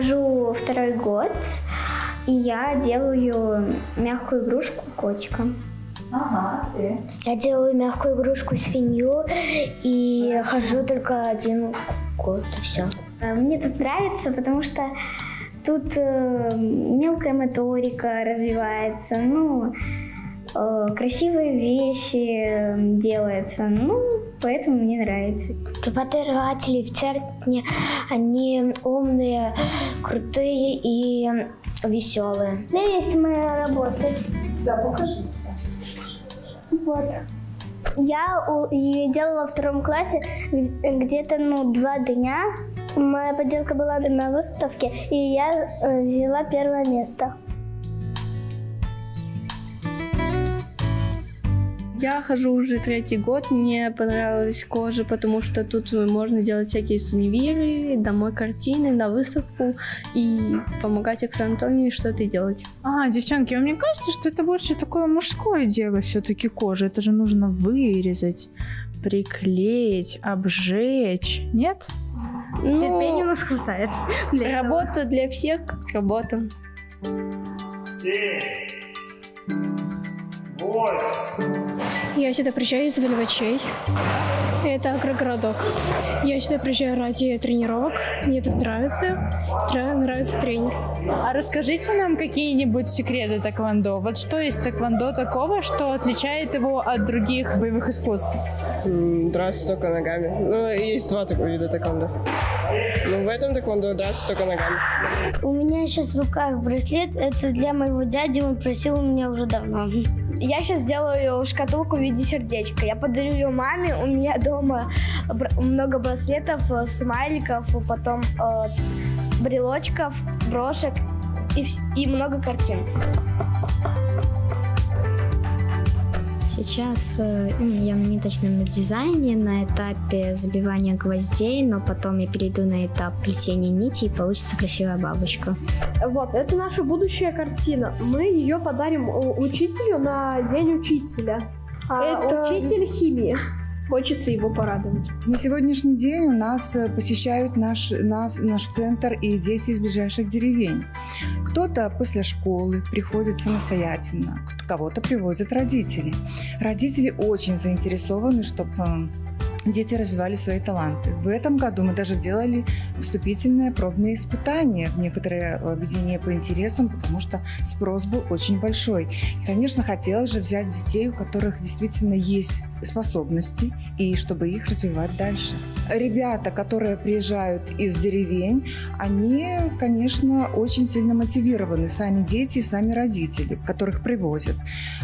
хожу второй год, и я делаю мягкую игрушку котика. Ага, ты. Я делаю мягкую игрушку свинью и хожу только один год, и все. Мне тут нравится, потому что тут э, мелкая моторика развивается, ну, красивые вещи э, делаются, ну, поэтому мне нравится. Преподаватели в церкви, они умные, крутые и веселые. У меня есть моя работа. Да, покажи. Вот. Я ее делала во втором классе где-то ну два дня. Моя поделка была на выставке, и я э, взяла первое место. Я хожу уже третий год, мне понравилась кожа, потому что тут можно делать всякие сувениры, домой картины, на выставку и помогать Оксане Антоновне что-то делать. А, девчонки, а мне кажется, что это больше такое мужское дело все-таки кожа. Это же нужно вырезать, приклеить, обжечь. Нет? Ну, Терпения у нас хватает. Для этого. работа для всех как работа. семь, Я сюда приезжаю из Вельвачей. Это агрогородок. Я сюда приезжаю ради тренировок. Мне тут нравится. Тра- нравится тренер. А расскажите нам какие-нибудь секреты тэквондо. Вот что есть тэквондо такого, что отличает его от других боевых искусств? Драться только ногами. Ну, есть два такого вида тэквондо. Ну, в этом тэквондо драться только ногами. У меня сейчас в руках браслет. Это для моего дяди. Он просил у меня уже давно. Я сейчас делаю шкатулку в виде сердечка. Я подарю ее маме. У меня дома много браслетов, э, смайликов, потом э, брелочков, брошек и, и много картин. Сейчас э, м, я на ниточном дизайне на этапе забивания гвоздей, но потом я перейду на этап плетения нити и получится красивая бабочка. Вот, это наша будущая картина. Мы ее подарим у- учителю на День учителя. А Это- Учитель химии. Хочется его порадовать. На сегодняшний день у нас э, посещают наш, нас, наш центр и дети из ближайших деревень. Кто-то после школы приходит самостоятельно, кого-то приводят родители. Родители очень заинтересованы, чтобы дети развивали свои таланты. В этом году мы даже делали вступительные пробные испытания в некоторые объединения по интересам, потому что спрос был очень большой. И, конечно, хотелось же взять детей, у которых действительно есть способности, и чтобы их развивать дальше. Ребята, которые приезжают из деревень, они, конечно, очень сильно мотивированы, сами дети и сами родители, которых привозят.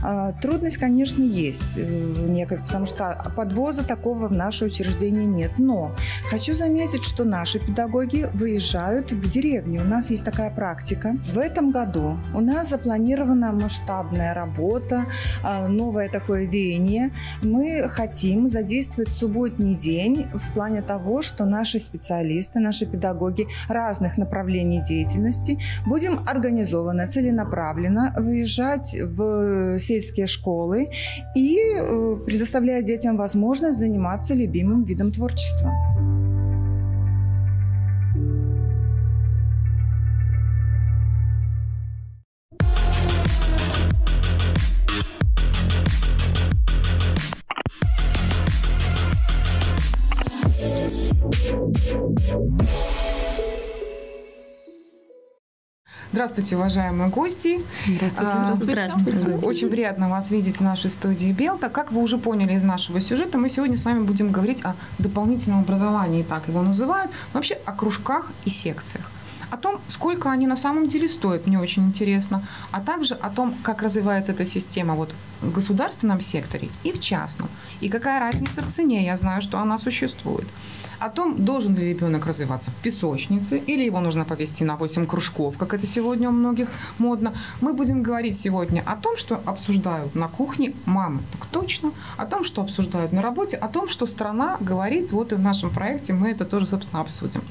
А, Трудность, конечно, есть, э, потому что подвоза такого в наше учреждение нет. Но хочу заметить, что наши педагоги выезжают в деревню. У нас есть такая практика. В этом году у нас запланирована масштабная работа, а, новое такое веяние. Мы хотим задействовать субботний день в плане того, что наши специалисты, наши педагоги разных направлений деятельности будем организованно, целенаправленно выезжать в сельские школы и э, предоставляя детям возможность заниматься любимым видом творчества. Здравствуйте, уважаемые гости. Здравствуйте. А, Здравствуйте. Очень приятно вас видеть в нашей студии Белта. Как вы уже поняли из нашего сюжета, мы сегодня с вами будем говорить о дополнительном образовании, так его называют, вообще о кружках и секциях. О том, сколько они на самом деле стоят, мне очень интересно, а также о том, как развивается эта система вот в государственном секторе и в частном, и какая разница в цене, я знаю, что она существует. О том, должен ли ребенок развиваться в песочнице, или его нужно повести на 8 кружков, как это сегодня у многих модно. Мы будем говорить сегодня о том, что обсуждают на кухне мамы, так точно, о том, что обсуждают на работе, о том, что страна говорит, вот и в нашем проекте мы это тоже, собственно, обсудим.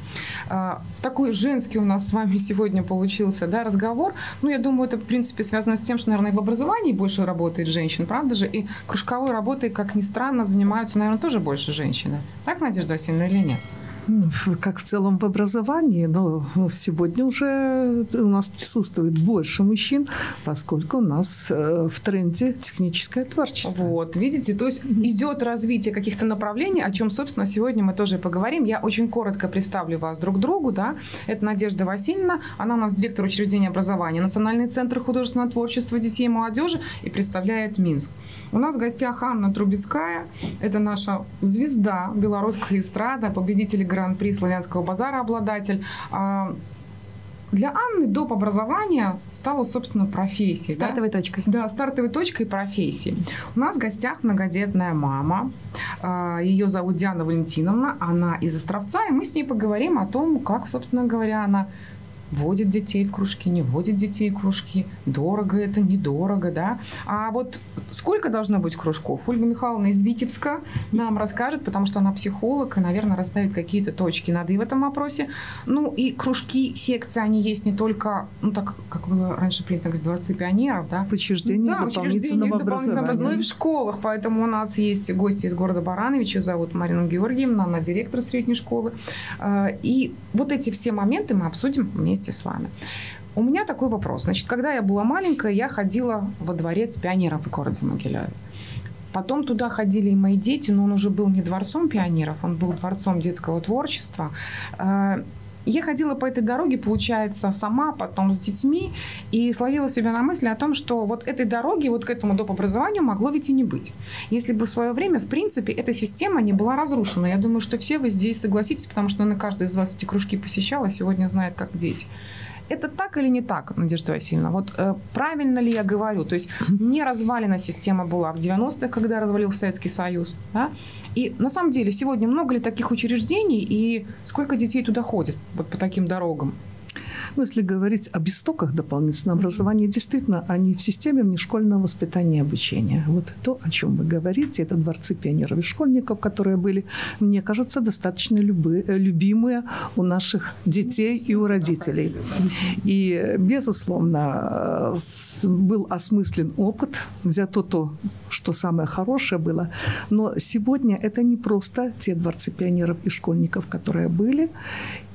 А, Такой женский у нас с вами сегодня получился да, разговор. Ну, я думаю, это, в принципе, связано с тем, что, наверное, в образовании больше работает женщин, правда же? И кружковой работой, как ни странно, занимаются, наверное, тоже больше женщины. Так, Надежда Васильевна, или? Как в целом в образовании, но сегодня уже у нас присутствует больше мужчин, поскольку у нас э, в тренде техническое творчество. Вот, видите, то есть идет развитие каких-то направлений, о чем, собственно, сегодня мы тоже поговорим. Я очень коротко представлю вас друг другу, да. Это Надежда Васильевна, она у нас директор учреждения образования, Национальный центр художественного творчества детей и молодежи и представляет Минск. У нас в гостях Анна Трубецкая, это наша звезда белорусской эстрады, победитель Гран-при Славянского базара, обладатель. А, для Анны доп. образования стало, собственно, профессией. Стартовой да? точкой. Да, стартовой точкой профессии. У нас в гостях многодетная мама. А, Ее зовут Диана Валентиновна. Она из Островца. И мы с ней поговорим о том, как, собственно говоря, она водит детей в кружки, не водит детей в кружки, дорого это, недорого, да. А вот сколько должно быть кружков? Ольга Михайловна из Витебска нам расскажет, потому что она психолог и, наверное, расставит какие-то точки над «и» в этом вопросе. Ну и кружки, секции, они есть не только, ну так, как было раньше принято говорить, дворцы пионеров, да? В учреждениях да, дополнительного образования. Ну и в школах, поэтому у нас есть гости из города Барановича, зовут Марина Георгиевна, она директор средней школы. А, и вот эти все моменты мы обсудим вместе с вами. У меня такой вопрос. Значит, когда я была маленькая, я ходила во дворец пионеров в городе Могилеве. Потом туда ходили и мои дети, но он уже был не дворцом пионеров, он был дворцом детского творчества. Я ходила по этой дороге, получается, сама, потом с детьми, и словила себя на мысли о том, что вот этой дороги, вот к этому доп. образованию могло ведь и не быть. Если бы в свое время, в принципе, эта система не была разрушена. Я думаю, что все вы здесь согласитесь, потому что, наверное, каждый из вас эти кружки посещал, а сегодня знает, как дети. Это так или не так, Надежда Васильевна? Вот э, правильно ли я говорю? То есть не развалена система была в 90-х, когда развалился Советский Союз, да? И на самом деле сегодня много ли таких учреждений и сколько детей туда ходит вот по таким дорогам? Ну, если говорить об истоках дополнительного образования, действительно, они в системе внешкольного воспитания и обучения. Вот то, о чем вы говорите, это дворцы пионеров и школьников, которые были, мне кажется, достаточно любы, э, любимые у наших детей и у родителей. И, безусловно, э, был осмыслен опыт, взято то, что самое хорошее было. Но сегодня это не просто те дворцы пионеров и школьников, которые были,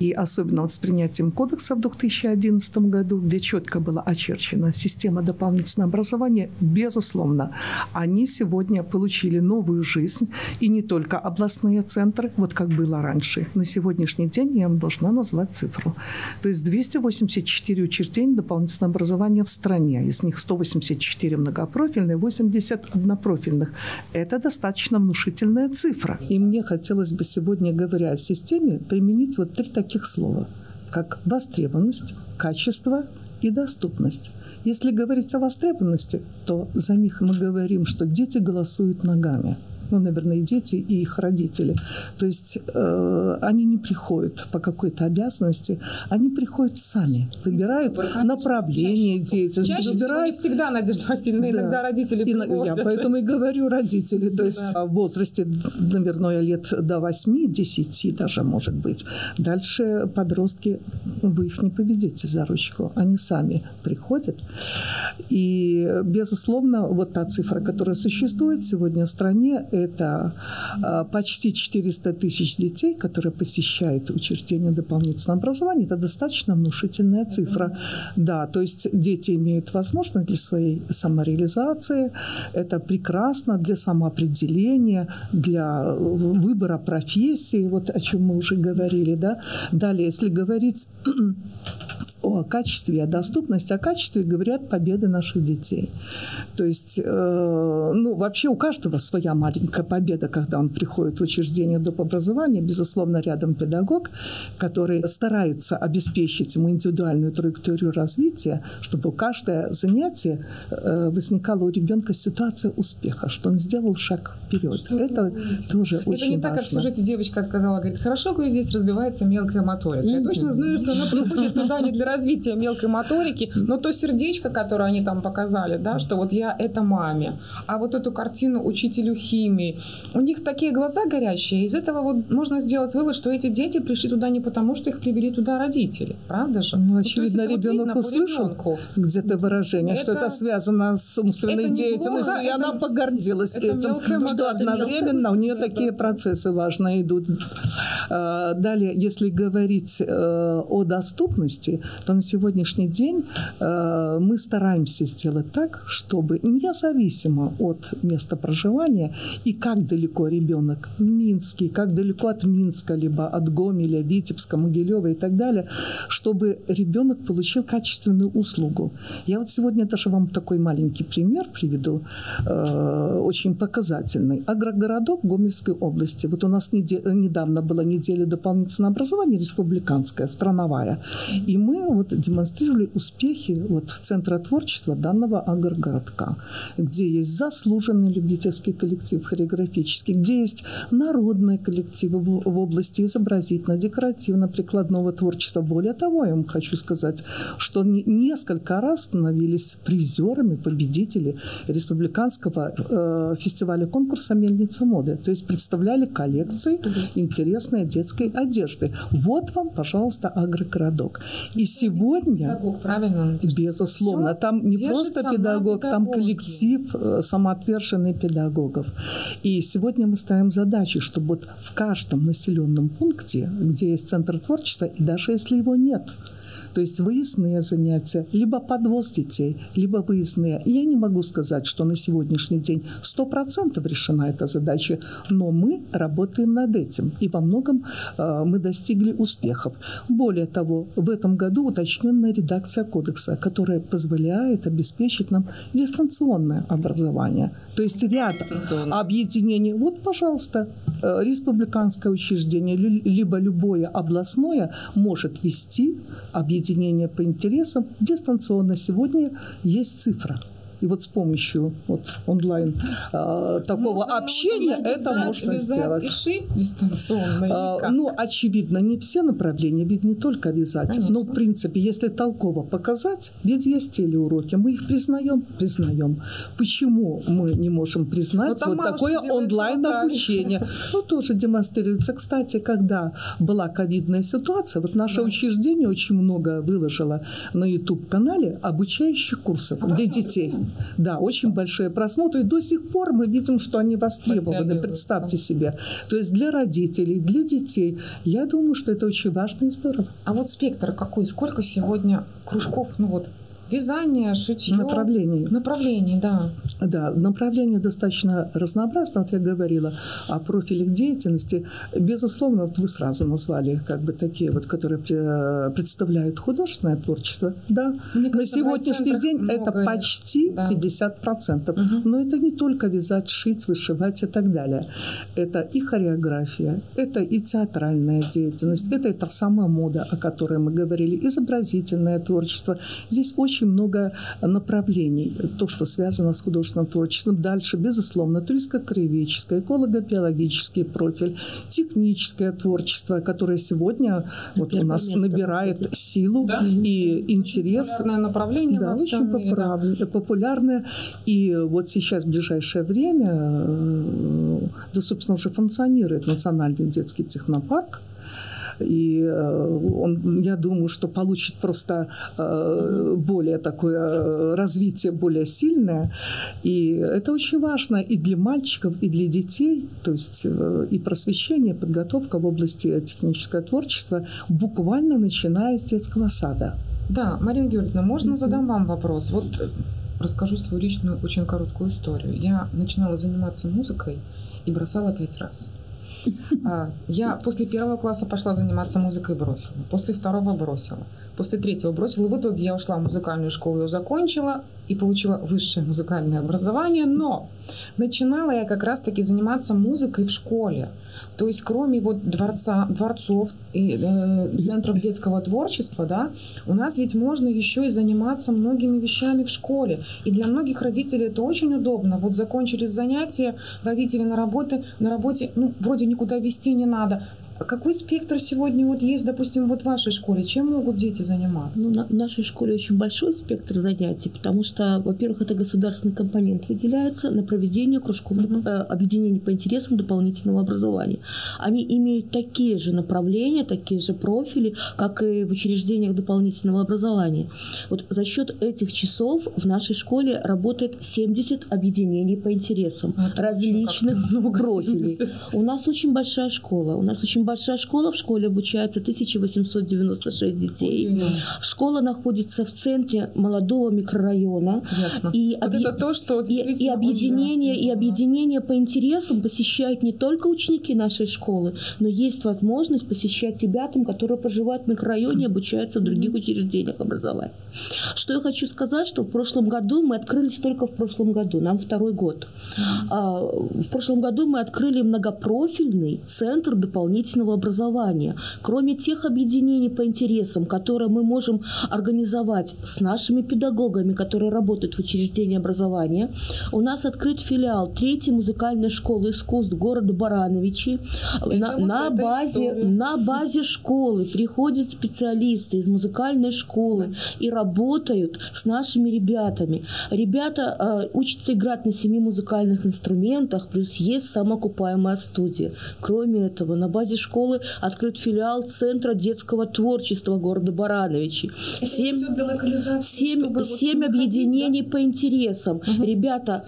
и особенно вот с принятием кодекса в 2011 году, где четко была очерчена система дополнительного образования, безусловно, они сегодня получили новую жизнь, и не только областные центры, вот как было раньше. На сегодняшний день я вам должна назвать цифру. То есть 284 учреждения дополнительного образования в стране, из них 184 многопрофильные, 80 однопрофильных. Это достаточно внушительная цифра. И мне хотелось бы сегодня, говоря о системе, применить вот три таких слова, как востребованность, качество и доступность. Если говорить о востребованности, то за них мы говорим, что дети голосуют ногами. Ну, наверное, и дети, и их родители. То есть э, они не приходят по какой-то обязанности, они приходят сами, выбирают направление деятельности, Чаще всего не выбирают всегда, Надежда Васильевна, Да. иногда родители на- Я поэтому и говорю родители. То есть Да. в возрасте, наверное, лет до 8-10 даже, может быть. Дальше подростки, вы их не поведете за ручку. Они сами приходят. И, безусловно, вот та цифра, которая существует сегодня в стране, это а, почти 400 тысяч детей, которые посещают учреждения дополнительного образования. Это достаточно внушительная цифра. Да, то есть дети имеют возможность для своей самореализации. Это прекрасно для самоопределения, для э, выбора профессии, вот о чем мы уже говорили. Да? Далее, если говорить о качестве о доступности, о качестве говорят победы наших детей. То есть, э, ну, вообще у каждого своя маленькая победа, когда он приходит в учреждение доп. образования. Безусловно, рядом педагог, который старается обеспечить ему индивидуальную траекторию развития, чтобы каждое занятие э, возникала у ребенка ситуация успеха, что он сделал шаг вперед. Это тоже Это очень не так, как в важно. сюжете девочка сказала, говорит, хорошо, говорит, здесь развивается мелкая моторика. Я точно знаю, что она приходит туда не для развития мелкой моторики, но то сердечко, которое они там показали, да, что вот я это маме, а вот эту картину учителю химии. У них такие глаза горящие, из этого вот можно сделать вывод, что эти дети пришли туда не потому, что их привели туда родители, правда же? Ну, есть очевидно, это вот ребенок услышал где-то выражение, что Это- это связано с умственной это деятельностью, неплохо, и она это- погордилась это этим, что моторика. одновременно у нее такие процессы важные идут. Э, Далее, если говорить э, о доступности, то на сегодняшний день э, мы стараемся сделать так, чтобы независимо от места проживания и как далеко ребенок в Минске, как далеко от Минска, либо от Гомеля, Витебска, Могилева и так далее, чтобы ребенок получил качественную услугу. Я вот сегодня даже вам такой маленький пример приведу, э, очень показательный. Агрогородок Гомельской области. Вот у нас недавно была неделя дополнительного образования республиканская, страновая. И мы вот демонстрировали успехи вот Центра творчества данного агрогородка, где есть заслуженный любительский коллектив хореографический, где есть народные коллективы в, области изобразительно-декоративно-прикладного творчества. Более того, я вам хочу сказать, что несколько раз становились призерами, победители республиканского э, фестиваля конкурса «Мельница моды». То есть представляли коллекции интересной детской одежды. Вот вам, пожалуйста, агрогородок. И сегодня... Педагог, правильно? Безусловно. Там не просто педагог, там коллектив э, самоотверженных педагогов. И сегодня мы ставим задачу, чтобы вот в каждом населенном пункте, где есть центр творчества, и даже если его нет, то есть выездные занятия, либо подвоз детей, либо выездные. Я не могу сказать, что на сегодняшний день 100% решена эта задача, но мы работаем над этим. И во многом э, мы достигли успехов. Более того, в этом году уточненная редакция кодекса, которая позволяет обеспечить нам дистанционное образование. То есть ряд объединений. Вот, пожалуйста, республиканское учреждение, либо любое областное может вести объединение по интересам дистанционно. Сегодня есть цифра. И вот с помощью вот, онлайн э, такого общения это можно вязать сделать. и шить дистанционно. А? Ну, очевидно, не все направления, ведь не только вязать. Конечно. Но, в принципе, если толково показать, ведь есть телеуроки, мы их признаем, признаем. Почему мы не можем Ну, признать там вот такое онлайн-обучение? Ну, тоже демонстрируется. Кстати, когда была ковидная ситуация, вот наше учреждение очень много выложило на YouTube-канале обучающих курсов для детей. Да, очень большие просмотры. И до сих пор мы видим, что они востребованы. Представьте себе. То есть для родителей, для детей. Я думаю, что это очень важно и здорово. А вот спектр какой? Сколько сегодня кружков, ну вот, вязание, шитье? Направлений. Направлений, да. Да, направление достаточно разнообразно. Вот я говорила о профилях деятельности. Безусловно, вот вы сразу назвали как бы такие вот, которые пре- представляют художественное творчество. Да, Мне на кажется, в сегодняшний день это много их. почти Да. 50%. Но это не только вязать, шить, вышивать и так далее. Это и хореография, это и театральная деятельность, это и та самая мода, о которой мы говорили, изобразительное творчество. Здесь очень много направлений, то, что связано с художественным творчеством. Дальше, безусловно, туристско-краеведческое, эколого-биологический профиль, техническое творчество, которое сегодня вот у нас набирает силу Да. и интерес. Популярное направление Да, во очень всем мире, да. популярное. И вот сейчас, в ближайшее время, э, да, собственно, уже функционирует Национальный детский технопарк. И э, он, я думаю, что получит просто э, более такое э, развитие, более сильное. И это очень важно и для мальчиков, и для детей. То есть и просвещение, и подготовка в области технического творчества буквально начиная с детского сада. Да, Марина Георгиевна, можно задам вам вопрос? Вот расскажу свою личную, очень короткую историю. Я начинала заниматься музыкой и бросала пять раз. Я после первого класса пошла заниматься музыкой бросила. После второго бросила. После третьего бросила. В итоге я ушла в музыкальную школу, ее закончила и получила высшее музыкальное образование. Но начинала я как раз-таки заниматься музыкой в школе. То есть кроме вот дворца, дворцов и э, центров детского творчества, да, у нас ведь можно еще и заниматься многими вещами в школе. И для многих родителей это очень удобно. Вот закончились занятия, родители на работе, на работе, ну, вроде никуда вести не надо. А Какой спектр сегодня вот есть, допустим, вот в вашей школе? Чем могут дети заниматься? Ну, на- в нашей школе очень большой спектр занятий, потому что, во-первых, это государственный компонент выделяется на проведение кружков доп- э, объединений по интересам дополнительного образования. Они имеют такие же направления, такие же профили, как и в учреждениях дополнительного образования. Вот за счет этих часов в нашей школе работает 70 объединений по интересам различных профилей. У нас очень большая школа, у нас очень большая школа, в школе обучается 1896 детей. Школа находится в центре молодого микрорайона. Ясно. И, Вот это то, что и, и объединение, и объединение по интересам посещают не только ученики нашей школы, но есть возможность посещать ребятам, которые проживают в микрорайоне и обучаются в других учреждениях образования. Что я хочу сказать, что в прошлом году мы открылись только в прошлом году, нам второй год. А, В прошлом году мы открыли многопрофильный центр дополнительного образования. Кроме тех объединений по интересам, которые мы можем организовать с нашими педагогами, которые работают в учреждении образования, у нас открыт филиал третьей музыкальной школы искусств города Барановичи. На, вот на базе, история. на базе школы приходят специалисты из музыкальной школы и работают с нашими ребятами. Ребята э, учатся играть на семи музыкальных инструментах, плюс есть самоокупаемая студия. Кроме этого, на базе школы открыт филиал Центра детского творчества города Барановичи. Семь, семь, вот семь объединений по интересам. Ребята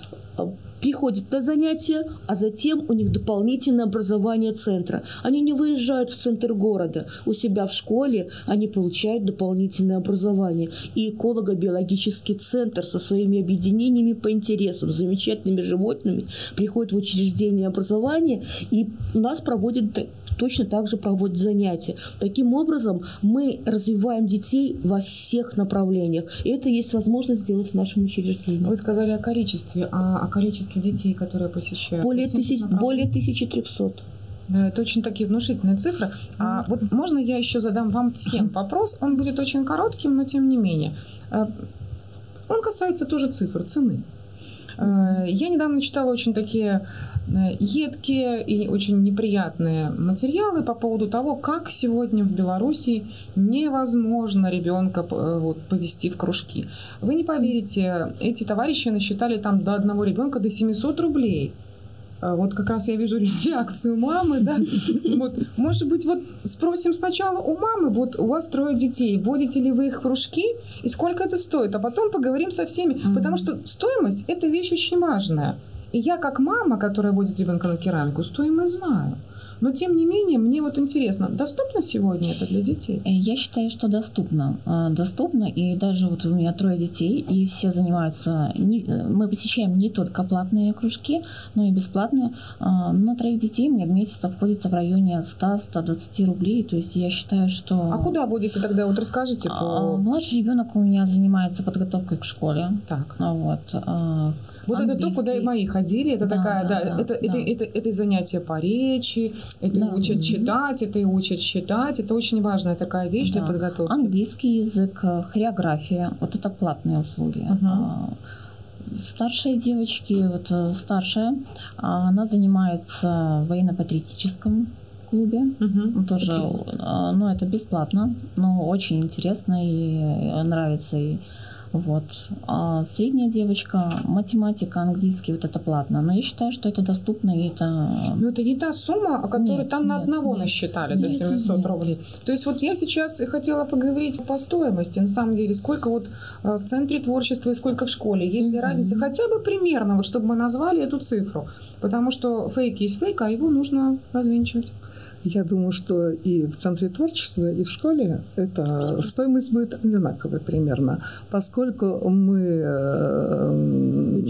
приходят на занятия, а затем у них дополнительное образование центра. Они не выезжают в центр города. У себя в школе они получают дополнительное образование. И эколого-биологический центр со своими объединениями по интересам, замечательными животными приходит в учреждение образования и у нас проводит точно так же проводят занятия. Таким образом, мы развиваем детей во всех направлениях. И это есть возможность сделать в нашем учреждении. Вы сказали о количестве, а о количестве детей, которые посещают. Более, тысяч, более 1300. Да, Это очень такие внушительные цифры. А вот можно я еще задам вам всем вопрос? Он будет очень коротким, но тем не менее. Э, Он касается тоже цифр, цены. Э, Я недавно читала очень такие едкие и очень неприятные материалы по поводу того, как сегодня в Беларуси невозможно ребенка э, вот, повести в кружки. Вы не поверите, эти товарищи насчитали там до одного ребенка до 700 рублей. А Вот как раз я вижу ре- реакцию мамы, да. Вот, может быть, вот спросим сначала у мамы, вот у вас трое детей, вводите ли вы их в кружки и сколько это стоит, а потом поговорим со всеми, потому что стоимость – это вещь очень важная. И я как мама, которая водит ребенка на керамику, стоимость знаю. Но тем не менее, мне вот интересно, доступно сегодня это для детей? Э, Я считаю, что доступно. А, Доступно, и даже вот у меня трое детей, и все занимаются... э, мы посещаем не только платные кружки, но и бесплатные. А, На троих детей мне в месяц обходится в районе 100-120 рублей, то есть я считаю, что... А куда водите тогда? Вот расскажите А, по... Младший ребенок у меня занимается подготовкой к школе. Так. Вот. Вот это то, куда и мои ходили. Это Да, такая, да, да, да, это, это, да. это, это, и занятия по речи, это Да. учат читать, это и учат считать. Это очень важная такая вещь для Да. подготовки. Английский язык, э, хореография, вот это платные услуги. А, Старшие девочки, вот э, старшая, а, она занимается в военно-патриотическом клубе. Мгм. Тоже, э, ну, это бесплатно, но очень интересно и нравится. И вот. А средняя девочка, математика, английский, вот это платно. Но я считаю, что это доступно и это... Но это не та сумма, о которой Нет, там на нет, одного нет. насчитали до Нет, 700 нет. рублей. То есть вот я сейчас хотела поговорить по стоимости. На самом деле, сколько вот э, в центре творчества и сколько в школе. Есть ли Мгм. разница хотя бы примерно, вот чтобы мы назвали эту цифру? Потому что фейк есть фейк, а его нужно развенчивать. Я думаю, что и в Центре творчества, и в школе эта стоимость будет одинаковой примерно, поскольку мы э,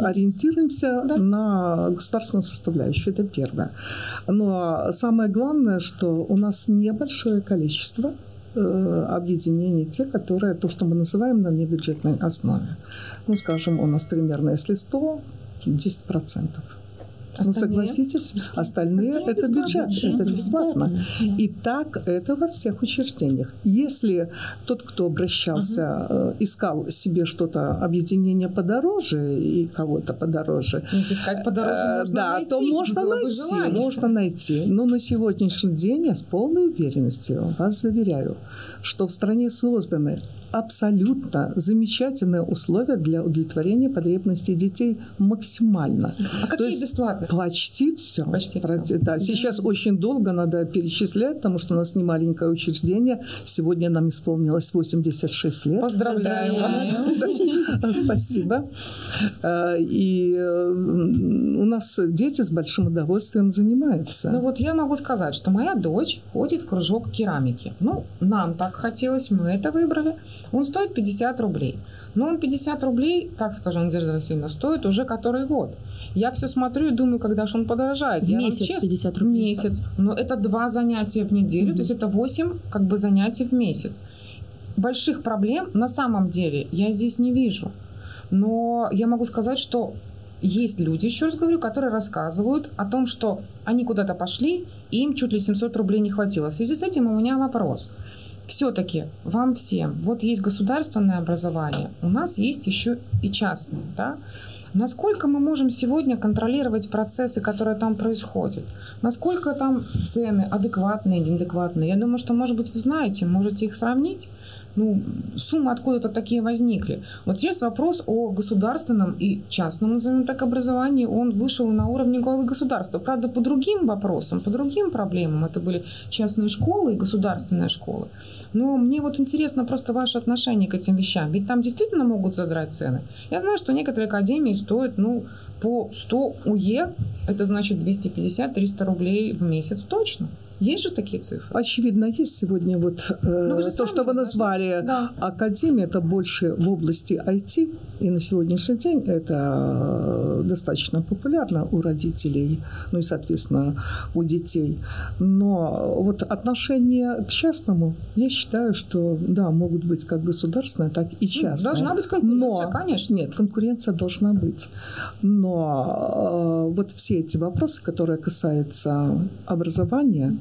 ориентируемся на государственную составляющую, это первое. Но самое главное, что у нас небольшое количество э, объединений, те, которые, то, что мы называем на небюджетной основе. Ну, скажем, у нас примерно, если 100, 10%. Ну, Остальные? согласитесь, остальные, Остальные это бюджет, это бесплатно. И так это во всех учреждениях. Если тот, кто обращался, э, искал себе что-то, объединение подороже и кого-то подороже, Если искать подороже, э, можно да, найти. то можно Было найти, желание. можно найти. Но на сегодняшний день я с полной уверенностью вас заверяю, что в стране созданы абсолютно замечательные условия для удовлетворения потребностей детей максимально. А какие бесплатные? Почти все. Почти Практи- Да, сейчас очень долго надо перечислять, потому что у нас не маленькое учреждение. Сегодня нам исполнилось 86 лет. Поздравляем вас. Спасибо. Э, И э, у нас дети с большим удовольствием занимаются. Ну вот я могу сказать, что моя дочь ходит в кружок керамики. Ну, нам так хотелось, мы это выбрали. Он стоит 50 рублей. Но он 50 рублей, так скажем, Надежда Васильевна, стоит уже который год. Я все смотрю и думаю, когда же он подорожает. В Я месяц честно- 50 рублей. Месяц. Но это два занятия в неделю, то есть это 8 как бы занятий в месяц. Больших проблем на самом деле я здесь не вижу. Но я могу сказать, что есть люди, еще раз говорю, которые рассказывают о том, что они куда-то пошли, и им чуть ли 700 рублей не хватило. В связи с этим у меня вопрос. Все-таки вам всем, вот есть государственное образование, у нас есть еще и частное, да? Насколько мы можем сегодня контролировать процессы, которые там происходят? Насколько там цены адекватные, неадекватные? Я думаю, что, может быть, вы знаете, можете их сравнить. Ну, суммы откуда-то такие возникли. Вот сейчас вопрос о государственном и частном, назовем так, образовании, он вышел на уровне главы государства. Правда, по другим вопросам, по другим проблемам. Это были частные школы и государственные школы. Но мне вот интересно просто ваше отношение к этим вещам. Ведь там действительно могут задрать цены. Я знаю, что некоторые академии стоят, ну, по 100 УЕ, это значит 250-300 рублей в месяц точно. Есть же такие цифры? Очевидно, есть сегодня вот э, Ну, то, что вы назвали Да. академия, это больше в области IT, и на сегодняшний день это э, достаточно популярно у родителей, ну и, соответственно, у детей. Но вот отношение к частному, я считаю, что, да, могут быть как государственные, так и частные. должна быть конкуренция, Но- конечно. Нет, конкуренция должна быть. Но э, вот все эти вопросы, которые касаются образования,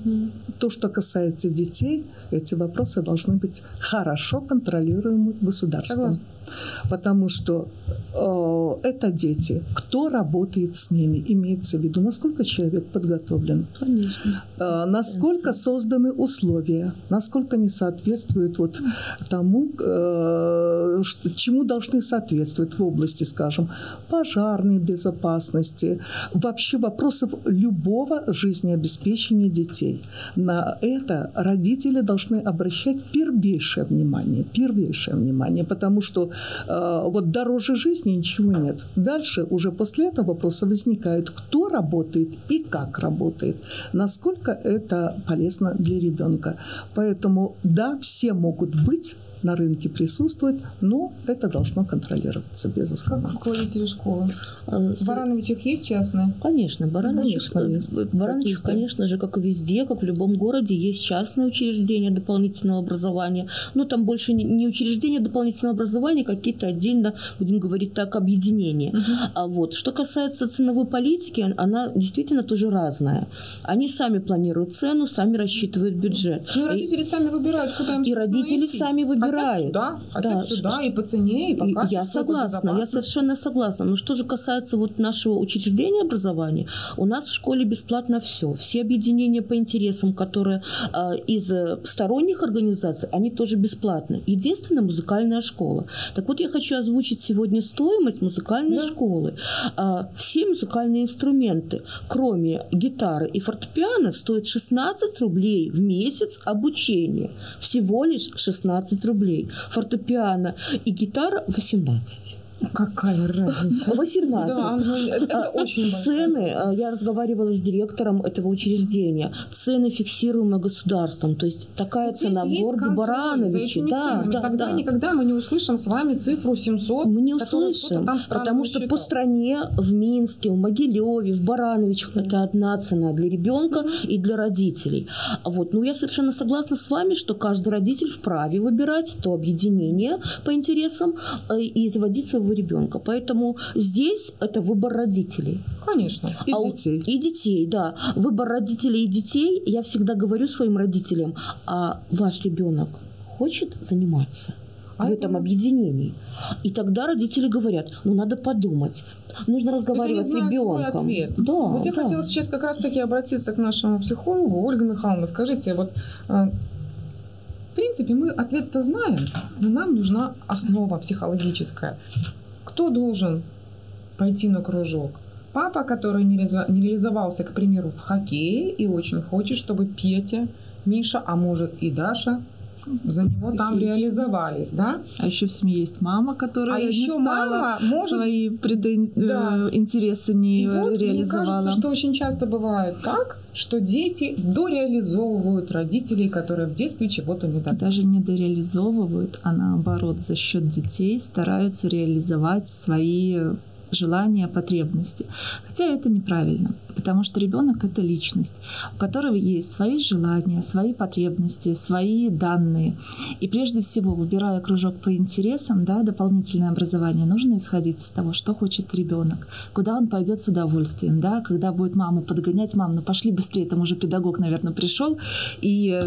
то, что касается детей, эти вопросы должны быть хорошо контролируемы государством. Согласна. Потому что э, это дети. Кто работает с ними, имеется в виду, насколько человек подготовлен, Конечно. Э, насколько созданы условия, насколько они соответствуют вот тому, э, чему должны соответствовать в области, скажем, пожарной безопасности, вообще вопросов любого жизнеобеспечения детей. На это родители должны обращать первейшее внимание, первейшее внимание, потому что вот дороже жизни ничего нет. Дальше уже после этого вопроса возникают, кто работает и как работает, насколько это полезно для ребенка. Поэтому да, все могут быть на рынке присутствовать, но это должно контролироваться, безусловно. Как руководители школы? Э, В Барановичах есть частные? Конечно, Барановичах, Конечно, Барановичах, конечно же, как и везде, как в любом городе, есть частные учреждения дополнительного образования. Но там больше не- учреждения дополнительного образования, какие-то отдельно, будем говорить так, объединения. А вот, что касается ценовой политики, она действительно тоже разная. Они сами планируют цену, сами рассчитывают бюджет. Ну, и родители сами выбирают, куда им И родители идти. сами выбирают. Хотят сюда, хотят Да, сюда, ш- и по цене, и по качеству, Я согласна, я совершенно согласна. Но что же касается вот нашего учреждения образования, у нас в школе бесплатно все. Все объединения по интересам, которые э, из э, сторонних организаций, они тоже бесплатны. Единственная музыкальная школа. Так вот, я хочу озвучить сегодня стоимость музыкальной школы. А, все музыкальные инструменты, кроме гитары и фортепиано, стоят 16 рублей в месяц обучения. Всего лишь 16 рублей. Фортепиано и гитара 18. Какая разница? 18. Да, ну, это- это А, очень Цены, а, я разговаривала с директором этого учреждения, цены фиксируемые государством, то есть такая Здесь цена в городе этими Да, ценами. да, Тогда да. никогда мы не услышим с вами цифру 700, Мы не услышим, потому что по высчитал. стране, в Минске, в Могилеве, в Барановичах это одна цена для ребенка и для родителей. А Вот. Ну, я совершенно согласна с вами, что каждый родитель вправе выбирать то объединение по интересам э, и заводить своего ребенка. Поэтому здесь это выбор родителей. Конечно. И А у- детей. И детей, да. Выбор родителей и детей, я всегда говорю своим родителям, а ваш ребенок хочет заниматься А в это этом объединении? И тогда родители говорят, ну надо подумать, нужно разговаривать с ребенком. Да, вот я да. хотела сейчас как раз-таки обратиться к нашему психологу. Ольга Михайловна, скажите, вот э, в принципе мы ответ-то знаем, но нам нужна основа психологическая. Кто должен пойти на кружок? Папа, который не, реализовался, к примеру, в хоккее и очень хочет, чтобы Петя, Миша, а может и Даша за него там Есть. реализовались, да? А еще в семье есть мама, которая А не еще стала, мама может- свои претен- Да. э, интересы не И вот мне реализовала. кажется, что очень часто бывает так, что дети дореализовывают родителей, которые в детстве чего-то не додали. Даже не дореализовывают, а наоборот за счет детей стараются реализовать свои желания, потребности. Хотя это неправильно, потому что ребенок это личность, у которого есть свои желания, свои потребности, свои данные. И прежде всего, выбирая кружок по интересам, да, дополнительное образование, нужно исходить из того, что хочет ребенок, куда он пойдет с удовольствием, да, когда будет маму подгонять, мам, ну пошли быстрее, там уже педагог, наверное, пришел, и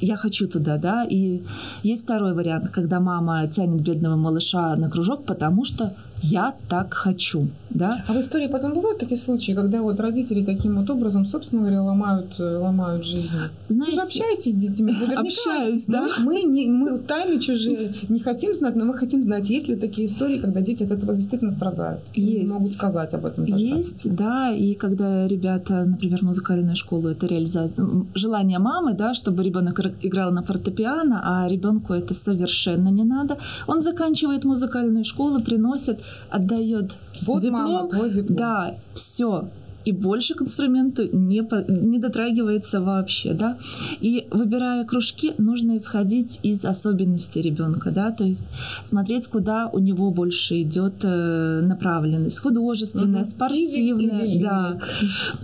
я хочу туда, да, и есть второй вариант, когда мама тянет бедного малыша на кружок, потому что я так хочу, да. А в истории потом бывают такие случаи, когда вот родители таким вот образом, собственно говоря, ломают, э, ломают жизнь? Знаете, Вы же общаетесь с детьми, наверняка. Общаюсь, да. Мы, мы, не, мы тайны чужие не хотим знать, но мы хотим знать, есть ли такие истории, когда дети от этого действительно страдают. Есть. Могут сказать об этом. Есть, да, и когда ребята, например, музыкальную школу, это реализация желание мамы, да, чтобы ребенок играл на фортепиано, а ребенку это совершенно не надо. Он заканчивает музыкальную школу, приносит, отдает Вот, диплом. мама, твой диплом. Да, все. И больше к инструменту не, по- не дотрагивается вообще, да. И выбирая кружки, нужно исходить из особенностей ребенка, да, то есть смотреть, куда у него больше идет э, направленность, художественная, Мгм. спортивная, да,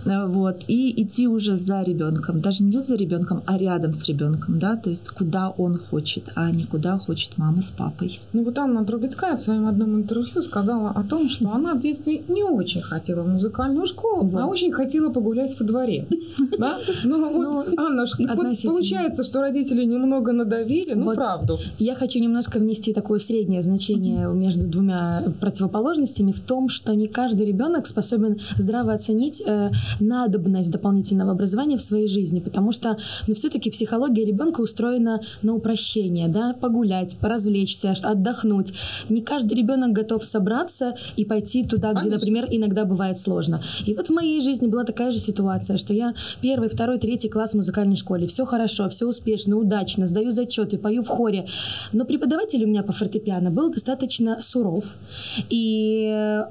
Э, вот, и идти уже за ребенком, даже не за ребенком, а рядом с ребенком, да, то есть куда он хочет, а не куда хочет мама с папой. Ну вот Анна Трубецкая в своем одном интервью сказала о том, что она в детстве не очень хотела в музыкальную школу, а очень хотела погулять во дворе. Да? Ну вот, Анна, вот относительно. получается, что родители немного надавили, ну правду. Я хочу немножко внести такое среднее значение между двумя противоположностями в том, что не каждый ребенок способен здраво оценить э, надобность дополнительного образования в своей жизни, потому что, ну, все-таки психология ребенка устроена на упрощение, да, погулять, поразвлечься, отдохнуть. Не каждый ребенок готов собраться и пойти туда, где, например, иногда бывает сложно. И вот в моей жизни была такая же ситуация, что я первый, второй, третий класс в музыкальной школе, все хорошо, все успешно, удачно, сдаю зачеты, пою в хоре, но преподаватель у меня по фортепиано был достаточно суров. И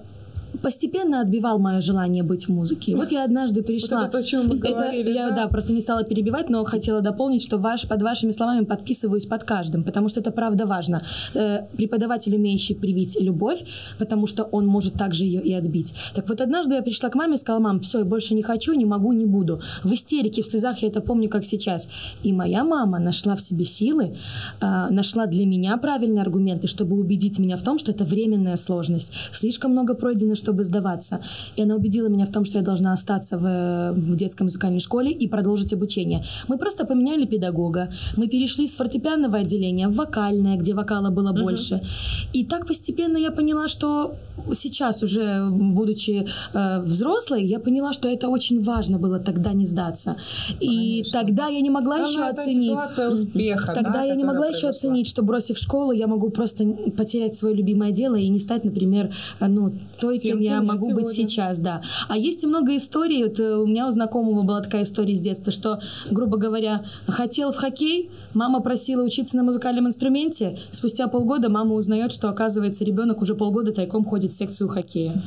постепенно отбивал мое желание быть в музыке. Вот я однажды пришла. это то, о чем мы Это говорили, я, да? да, просто не стала перебивать, но хотела дополнить, что ваш, под вашими словами подписываюсь под каждым, потому что это правда важно. Э, преподаватель, умеющий привить любовь, потому что он может также ее и отбить. Так вот, однажды я пришла к маме и сказала, мам, все, я больше не хочу, не могу, не буду. В истерике, в слезах я это помню, как сейчас. И моя мама нашла в себе силы, э, нашла для меня правильные аргументы, чтобы убедить меня в том, что это временная сложность. Слишком много пройдено, чтобы сдаваться. И она убедила меня в том, что я должна остаться в, в детской музыкальной школе и продолжить обучение. Мы просто поменяли педагога. Мы перешли с фортепианного отделения в вокальное, где вокала было больше. И так постепенно я поняла, что сейчас уже, будучи э, взрослой, я поняла, что это очень важно было тогда не сдаться. И тогда я не могла Главное, еще оценить. успеха, Тогда да, я не могла еще произошла. оценить, что бросив школу, я могу просто потерять свое любимое дело и не стать, например, ну, той, Тем, я кем я могу сегодня. быть сейчас, да. А есть и много историй. Вот э, у меня у знакомого была такая история с детства, что, грубо говоря, хотел в хоккей, мама просила учиться на музыкальном инструменте. Спустя полгода мама узнает, что, оказывается, ребенок уже полгода тайком ходит в секцию хоккея.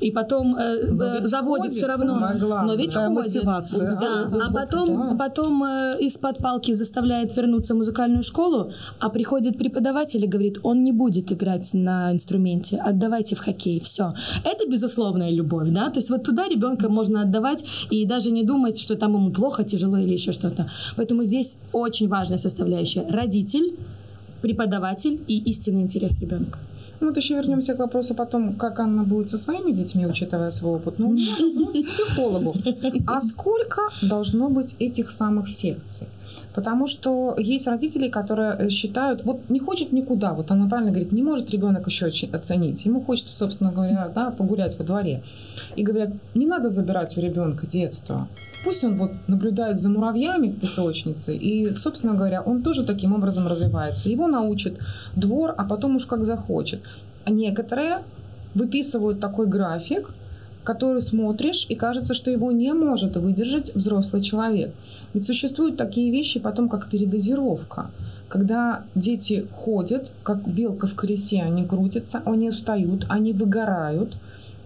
И потом э, э, заводит все равно. главное. Но ведь Такая ходит. мотивация. Да. А потом, да. потом э, из-под палки заставляет вернуться в музыкальную школу, а приходит преподаватель и говорит, он не будет играть на инструменте, отдавайте в хоккей, все. Это безусловная любовь, да, то есть вот туда ребенка можно отдавать и даже не думать, что там ему плохо, тяжело или еще что-то. Поэтому здесь очень важная составляющая. Родитель, преподаватель и истинный интерес ребенка. Ну, Вот еще вернемся к вопросу потом, как Анна будет со своими детьми, учитывая свой опыт. Ну, у к психологу. А сколько должно быть этих самых секций? Потому что есть родители, которые э, считают, вот не хочет никуда, вот она правильно говорит, не может ребенок еще оценить. Ему хочется, собственно говоря, да, погулять во дворе. И говорят, не надо забирать у ребенка детство. Пусть он вот наблюдает за муравьями в песочнице, и, собственно говоря, он тоже таким образом развивается. Его научит двор, а потом уж как захочет. А некоторые выписывают такой график, который смотришь, и кажется, что его не может выдержать взрослый человек. Ведь существуют такие вещи потом, как передозировка, когда дети ходят, как белка в колесе, они крутятся, они устают, они выгорают,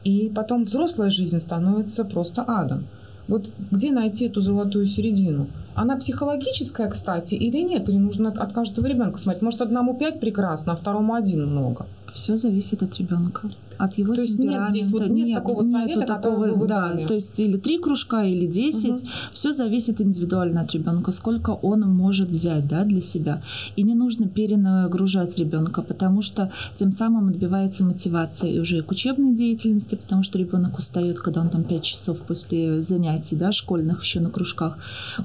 и потом взрослая жизнь становится просто адом. Вот где найти эту золотую середину? Она психологическая, кстати, или нет? Или нужно от каждого ребенка смотреть? Может, одному пять прекрасно, а второму один много? Все зависит от ребенка от его То есть нет здесь вот нет, такого совета, который вы да, дали? то есть или три кружка, или десять. Мгм. Все зависит индивидуально от ребенка, сколько он может взять да, для себя. И не нужно перенагружать ребенка, потому что тем самым отбивается мотивация и уже к учебной деятельности, потому что ребенок устает, когда он там 5 часов после занятий да, школьных еще на кружках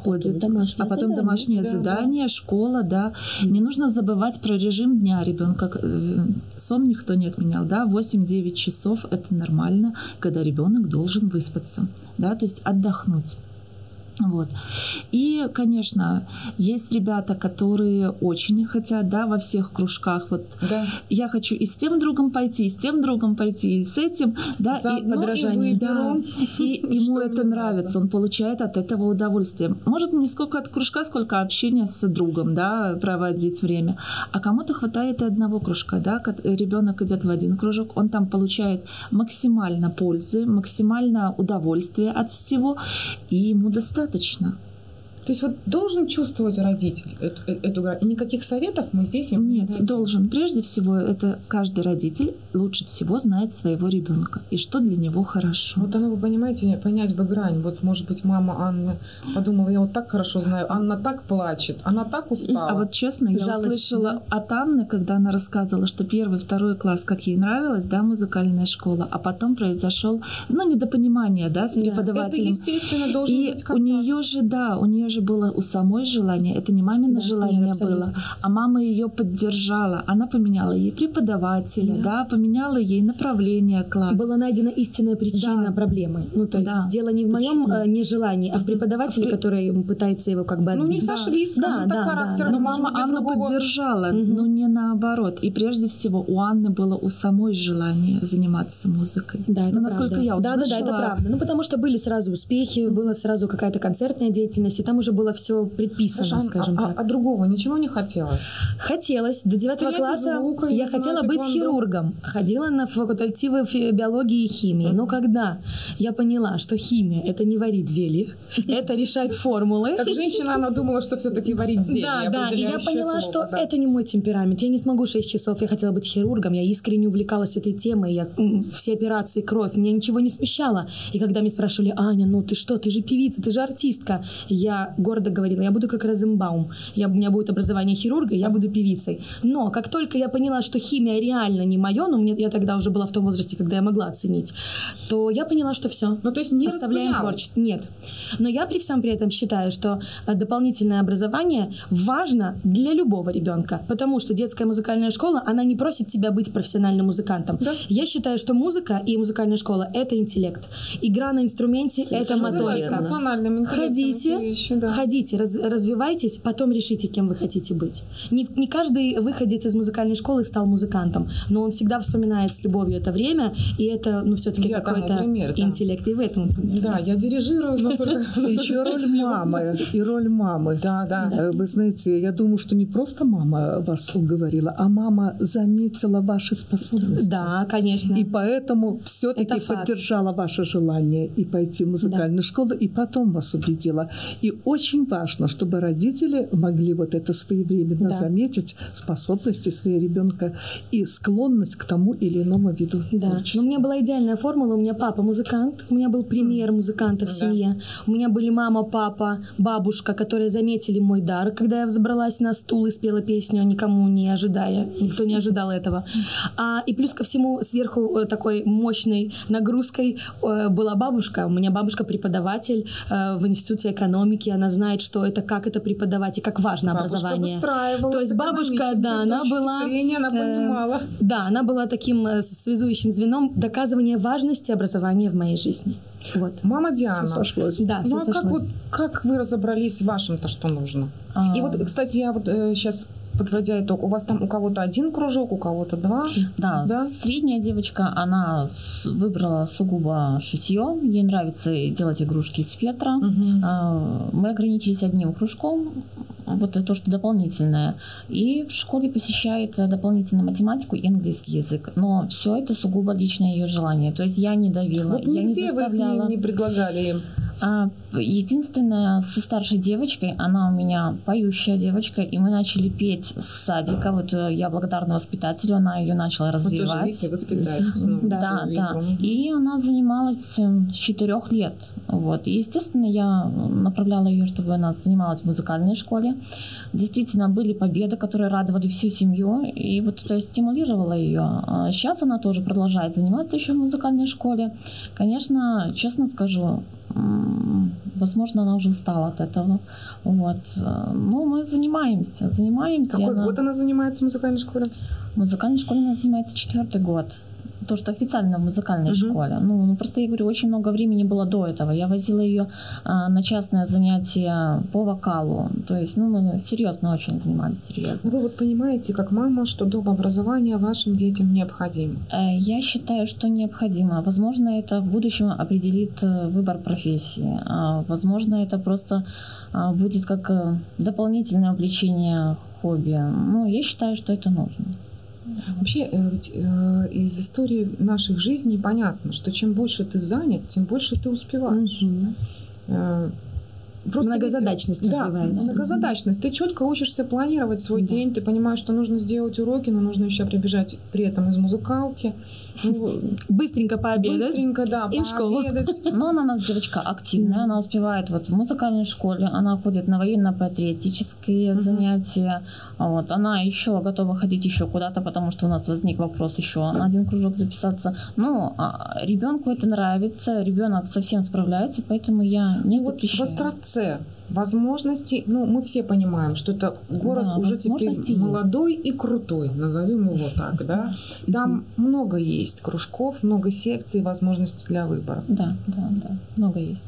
ходит. домашнее а потом задание. домашнее Да, да. задание, школа, да. Не нужно забывать про режим дня ребенка. Э, Сон никто не отменял, да, 8-9 часов это нормально, когда ребенок должен выспаться, да, то есть отдохнуть. Вот. И, конечно, есть ребята, которые очень хотят, да, во всех кружках. Вот я хочу и с тем другом пойти, и с тем другом пойти, и с этим, да, Заодно и и подражание. Да. выберу, И ему это нравится, он получает от этого удовольствие. Может, не сколько от кружка, сколько общения с другом, да, проводить время. А кому-то хватает и одного кружка, да, ребенок идет в один кружок, он там получает максимально пользы, максимально удовольствия от всего, и ему достаточно недостаточно. То есть вот должен чувствовать родитель эту, э- эту грань. И никаких советов мы здесь ему не Нет, дадим. должен. Прежде всего, это каждый родитель лучше всего знает своего ребенка и что для него хорошо. Вот оно, вы понимаете, понять бы грань. Вот, может быть, мама Анна подумала, я вот так хорошо знаю, Анна так плачет, она так устала. А вот честно, я Жалость, услышала от Анны, когда она рассказывала, что первый, второй класс, как ей нравилось, да, музыкальная школа, а потом произошел, ну, недопонимание, да, с преподавателем. Это, естественно, должен И быть у нее же, да, у нее же было у самой желание, это не мамино Да, желание нет, было, а мама ее поддержала, она поменяла ей преподавателя, да, поменяла ей направление класса. Была найдена истинная причина проблемы. Ну, то есть Да. дело не в моем э, нежелании, а в преподавателе, который пытается его как бы Ну, не отбить. сошлись, да, да, так, да, характером. да. Но мама Анну поддержала, но не наоборот. И прежде всего у Анны было у самой желание заниматься музыкой. Да, это ну, насколько правда. я да, да, да, услышала. это правда. Ну, потому что были сразу успехи, была сразу какая-то концертная деятельность, и там уже было все предписано, Хорошо, скажем а, так. а- а другого ничего не хотелось? Хотелось. До девятого Стрелять класса лука, я хотела быть тэквондо. хирургом. Ходила на факультативы биологии и химии. Но когда я поняла, что химия — это не варить зелье, это решать формулы. Как женщина, она думала, что все-таки варить зелье. Да, да, и я поняла, что это не мой темперамент. Я не смогу 6 часов, я хотела быть хирургом, я искренне увлекалась этой темой, я все операции, кровь, меня ничего не смущало. И когда меня спрашивали, Аня, ну ты что, ты же певица, ты же артистка, я гордо говорила, я буду как Розенбаум, я, у меня будет образование хирурга, я буду певицей. Но как только я поняла, что химия реально не мое, ну мне, я тогда уже была в том возрасте, когда я могла оценить, то я поняла, что все. Ну, то есть не Оставляем творчество. Нет. Но я при всем при этом считаю, что э, дополнительное образование важно для любого ребенка, потому что детская музыкальная школа, она не просит тебя быть профессиональным музыкантом. Я считаю, что музыка и музыкальная школа — это интеллект. Игра на инструменте — это моторика. Ходите, да. ходите, раз- развивайтесь, потом решите, кем вы хотите быть. Не, не каждый выходец из музыкальной школы стал музыкантом, но он всегда вспоминает с любовью это время, и это, ну, все-таки какой-то пример, да. интеллект. И в этом пример. Да, я дирижирую, но только... Еще роль мамы. И роль мамы. Да, да. Э, Вы знаете, я думаю, что не просто мама вас уговорила, а мама заметила ваши способности. Да, конечно. И поэтому все-таки поддержала ваше желание и пойти в музыкальную школу, и потом вас убедила. И очень важно, чтобы родители могли вот это своевременно Да. заметить, способности своего ребенка и склонность к тому или иному виду Да, творчества. но у меня была идеальная формула. У меня папа музыкант, у меня был пример музыканта в семье. У меня были мама, папа, бабушка, которые заметили мой дар, когда я взобралась на стул и спела песню, никому не ожидая. Никто не ожидал этого. А, и плюс ко всему сверху э, такой мощной нагрузкой э, была бабушка. У меня бабушка преподаватель э, в институте экономики. Она знает, что это, как это преподавать и как важно Бабушка образование. То есть бабушка, да, она была... зрения, она э, понимала. да, она была таким э, связующим звеном доказывания важности образования в моей жизни. Вот. Мама Диана. Всё сошлось. Да, Ну, все а как, сошлось. вот, как вы разобрались в вашем-то, что нужно? А. И вот, кстати, я вот сейчас, подводя итог, у вас там у кого-то один кружок, у кого-то два? Да, Да? средняя девочка, она выбрала сугубо шитье. Ей нравится делать игрушки из фетра. А, Мы ограничились одним кружком. вот это то, что дополнительное. И в школе посещает э, дополнительную математику и английский язык. Но все это сугубо личное ее желание. То есть я не давила, Вот я не нигде вы заставляла. не, не предлагали им? А, единственное, со старшей девочкой, она у меня поющая девочка, и мы начали петь с садика. Вот э, я благодарна воспитателю, она ее начала развивать. тоже, видите, воспитатель. Да, да. И она занималась э, с четырех лет. Вот. И, естественно, я направляла ее, чтобы она занималась в музыкальной школе. Действительно, были победы, которые радовали всю семью, и вот это стимулировало ее. А Сейчас она тоже продолжает заниматься еще в музыкальной школе. Конечно, честно скажу, возможно, она уже устала от этого. Вот. Э, Но мы занимаемся, занимаемся. Какой Она- год она занимается в музыкальной школе? в музыкальной школе она занимается четвертый год. То, что официально в музыкальной школе. Ну, ну, просто я говорю, очень много времени было до этого. Я возила ее а, на частное занятие по вокалу. То есть, ну, мы серьезно очень занимались, серьезно. Вы вот понимаете, как мама, что доп. образование вашим детям необходимо. Э, Я считаю, что необходимо. Возможно, это в будущем определит э, выбор профессии. А, Возможно, это просто а, будет как э, дополнительное увлечение хобби. Ну, я считаю, что это нужно. Вообще, э, ведь, э, из истории наших жизней понятно, что чем больше ты занят, тем больше ты успеваешь. Э, Многозадачность ведь- да, развивается. многозадачность. Ты четко учишься планировать свой день, ты понимаешь, что нужно сделать уроки, но нужно еще прибежать при этом из музыкалки. Ну, Быстренько пообедать. Быстренько, да, И в школу. Но она у нас девочка активная, она успевает вот в музыкальной школе, она ходит на военно-патриотические занятия, вот, она еще готова ходить еще куда-то, потому что у нас возник вопрос еще на один кружок записаться. Ну, ребенку это нравится, ребенок совсем справляется, поэтому я не вот в запрещаю. Островце возможностей, ну, мы все понимаем, что это город Да, уже теперь возможности есть. молодой и крутой, назовем его так, да. Там много есть кружков, много секций, возможностей для выбора. Да, да, да, много есть.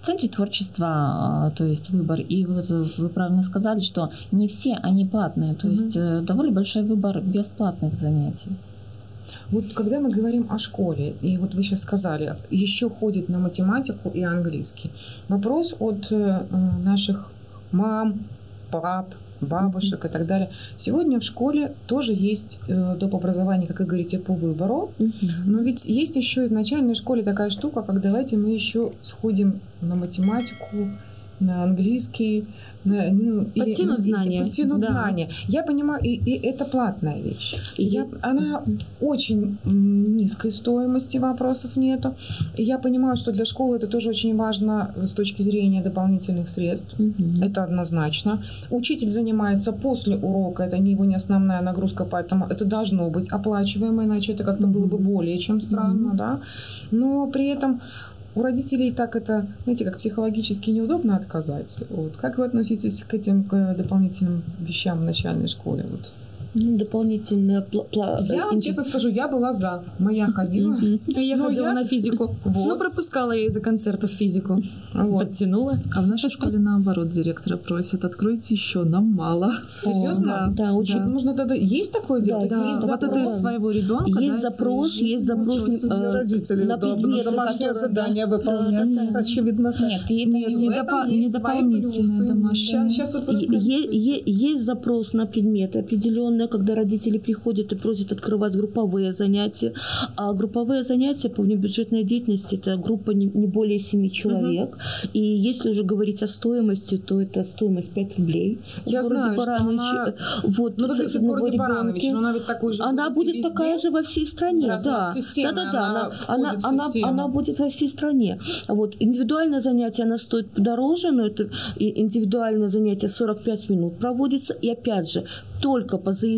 В центре творчества, а, то есть выбор, и вот вы правильно сказали, что не все они платные, то есть э, довольно большой выбор бесплатных занятий. Вот когда мы говорим о школе, и вот вы сейчас сказали, еще ходит на математику и английский. Вопрос от э, наших мам, пап, бабушек и так далее. Сегодня в школе тоже есть э, доп. образование, как вы говорите, по выбору. Но ведь есть еще и в начальной школе такая штука, как давайте мы еще сходим на математику, на английский, на, ну, Подтянуть и- знания. Подтянуть Да. знания. Я понимаю, и, и это платная вещь. Я, она очень низкой стоимости, вопросов нету. Я понимаю, что для школы это тоже очень важно с точки зрения дополнительных средств. Это однозначно. Учитель занимается после урока, это не его не основная нагрузка, поэтому это должно быть оплачиваемо, иначе это как-то было бы более чем странно, да. Но при этом у родителей так это, знаете, как психологически неудобно отказать. Вот. Как вы относитесь к этим к дополнительным вещам в начальной школе? Вот. Ну, дополнительная пла- пла- Я вам интеллект- честно скажу, я была за. Моя ходила. Я Но ходила я- на физику. Вот. Ну, пропускала я из-за концертов физику. Подтянула. А в нашей школе наоборот директора просят, откройте еще, нам мало. Серьезно? Да, очень. Нужно тогда... Есть такое дело? Да, есть вот это запрос? из своего ребенка. Есть да, запрос, есть запрос э, родителей удобно. Домашнее задание да, выполнять, да, да. очевидно. Нет, не дополнительное домашнее. Щас вот Есть запрос на предметы определенные, когда родители приходят и просят открывать групповые занятия. А групповые занятия по внебюджетной деятельности это группа не, не более 7 человек. И если уже говорить о стоимости, то это стоимость 5 рублей. Я в городе знаю, что Барановичи. она- Вот, Ну, вы говорите, в городе ребенка. Барановичи, но она ведь такой же Она будет везде. такая же во всей стране, Раз да. Да, да, да. она Она, она, она, будет во всей стране. Вот индивидуальное занятие, она стоит дороже, но это индивидуальное занятие 45 минут проводится. И опять же, только по заявлению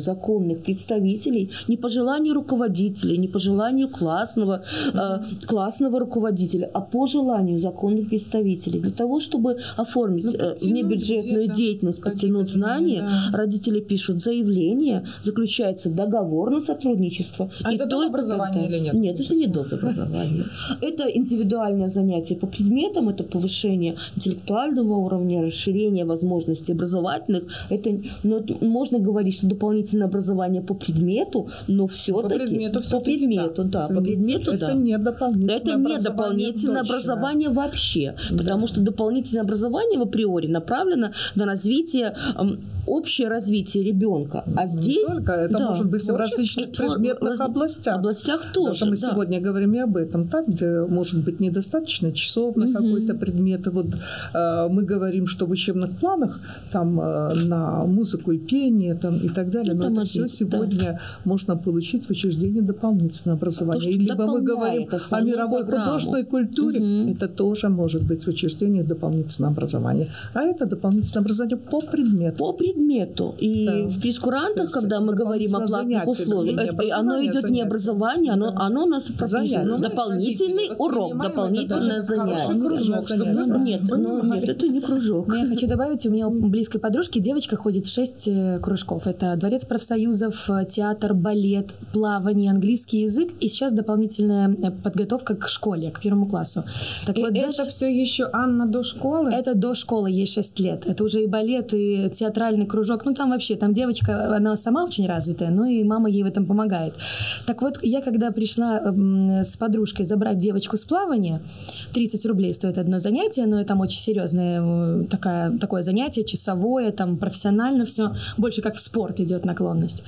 законных представителей, не по желанию руководителей, не по желанию классного, э, классного руководителя, а по желанию законных представителей. Для того, чтобы оформить Ну, э, внебюджетную деятельность, подтянуть знания, да. родители пишут заявление, заключается договор на сотрудничество. А и это только образование или нет? Нет, это не доп. образование. Это индивидуальное занятие по предметам, это повышение интеллектуального уровня, расширение возможностей образовательных. Это, но это можно говорить, что дополнительное образование по предмету, но все-таки предмету по предмету, да, по Извините, предмету, это да. не дополнительное Это не образование дополнительное точно. образование вообще, потому что дополнительное образование в априори направлено на развитие, эм, общее развитие ребенка. А здесь... Только это да, может быть в различных предметных раз- областях. областях тоже, Даже мы да. сегодня говорим и об этом, так, где может быть недостаточно часов на какой-то предмет. И Вот э, мы говорим, что в учебных планах там э, на музыку и пение там, и так далее, Ну, но это все да. сегодня можно получить в учреждении дополнительного образования. что И либо мы говорим о мировой программу. художественной культуре, это тоже может быть в учреждении дополнительного образования. А это дополнительное образование по предмету. По предмету. И в прескурантах, когда мы говорим о платных условиях, это- оно идет не образование, оно, оно у нас прописано. Занятие. Дополнительный урок, дополнительное занятие. Ну, Нет, ну, нет, это не кружок. Но я хочу добавить, у меня у близкой подружки девочка ходит в шесть э, кружков. Это дворец профсоюзов, театр, балет, плавание, английский язык и сейчас дополнительная э, подготовка к школе, к первому классу. Так И вот, это даже все еще Анна до школы? это до школы, ей 6 лет. Это уже и балет, и театральный кружок. Ну, там вообще, там девочка, она сама очень развитая, ну и мама ей в этом помогает. Так вот, я когда пришла м, с подружкой забрать девочку с плавания, 30 рублей стоит одно занятие, но там очень серьезное э, такая, такое занятие, часовое, там профессионально все, больше как в спорт идет наклонность.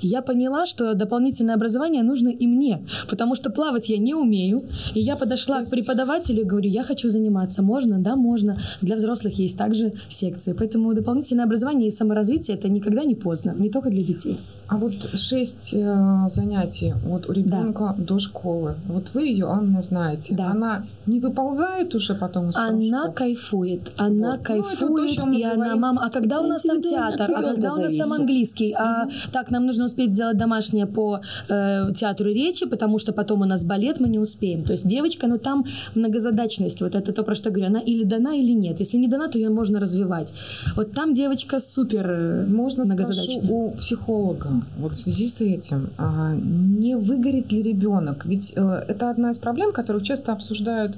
Я поняла, что дополнительное образование нужно и мне, потому что плавать я не умею. И я подошла к преподавателю и говорю, я хочу заниматься. Можно? Да, можно. Для взрослых есть также секции. Поэтому дополнительное образование и саморазвитие это никогда не поздно, не только для детей. А вот шесть э, занятий вот у ребенка до школы. Вот вы ее, Анна, знаете. Она не выползает уже потом из Она кайфует, она Вот. Ну, то, кайфует, о чем мы и она, говорим. мама, а когда у нас там театр, а когда у нас там английский, а так нам нужно успеть сделать домашнее по э, театру речи, потому что потом у нас балет, мы не успеем. То есть девочка, ну там многозадачность, вот это то, про что говорю, она или дана, или нет. Если не дана, то ее можно развивать. Вот там девочка супер э, Можно спрошу у психолога, вот в связи с этим, а, не выгорит ли ребенок? Ведь э, это одна из проблем, которую часто обсуждают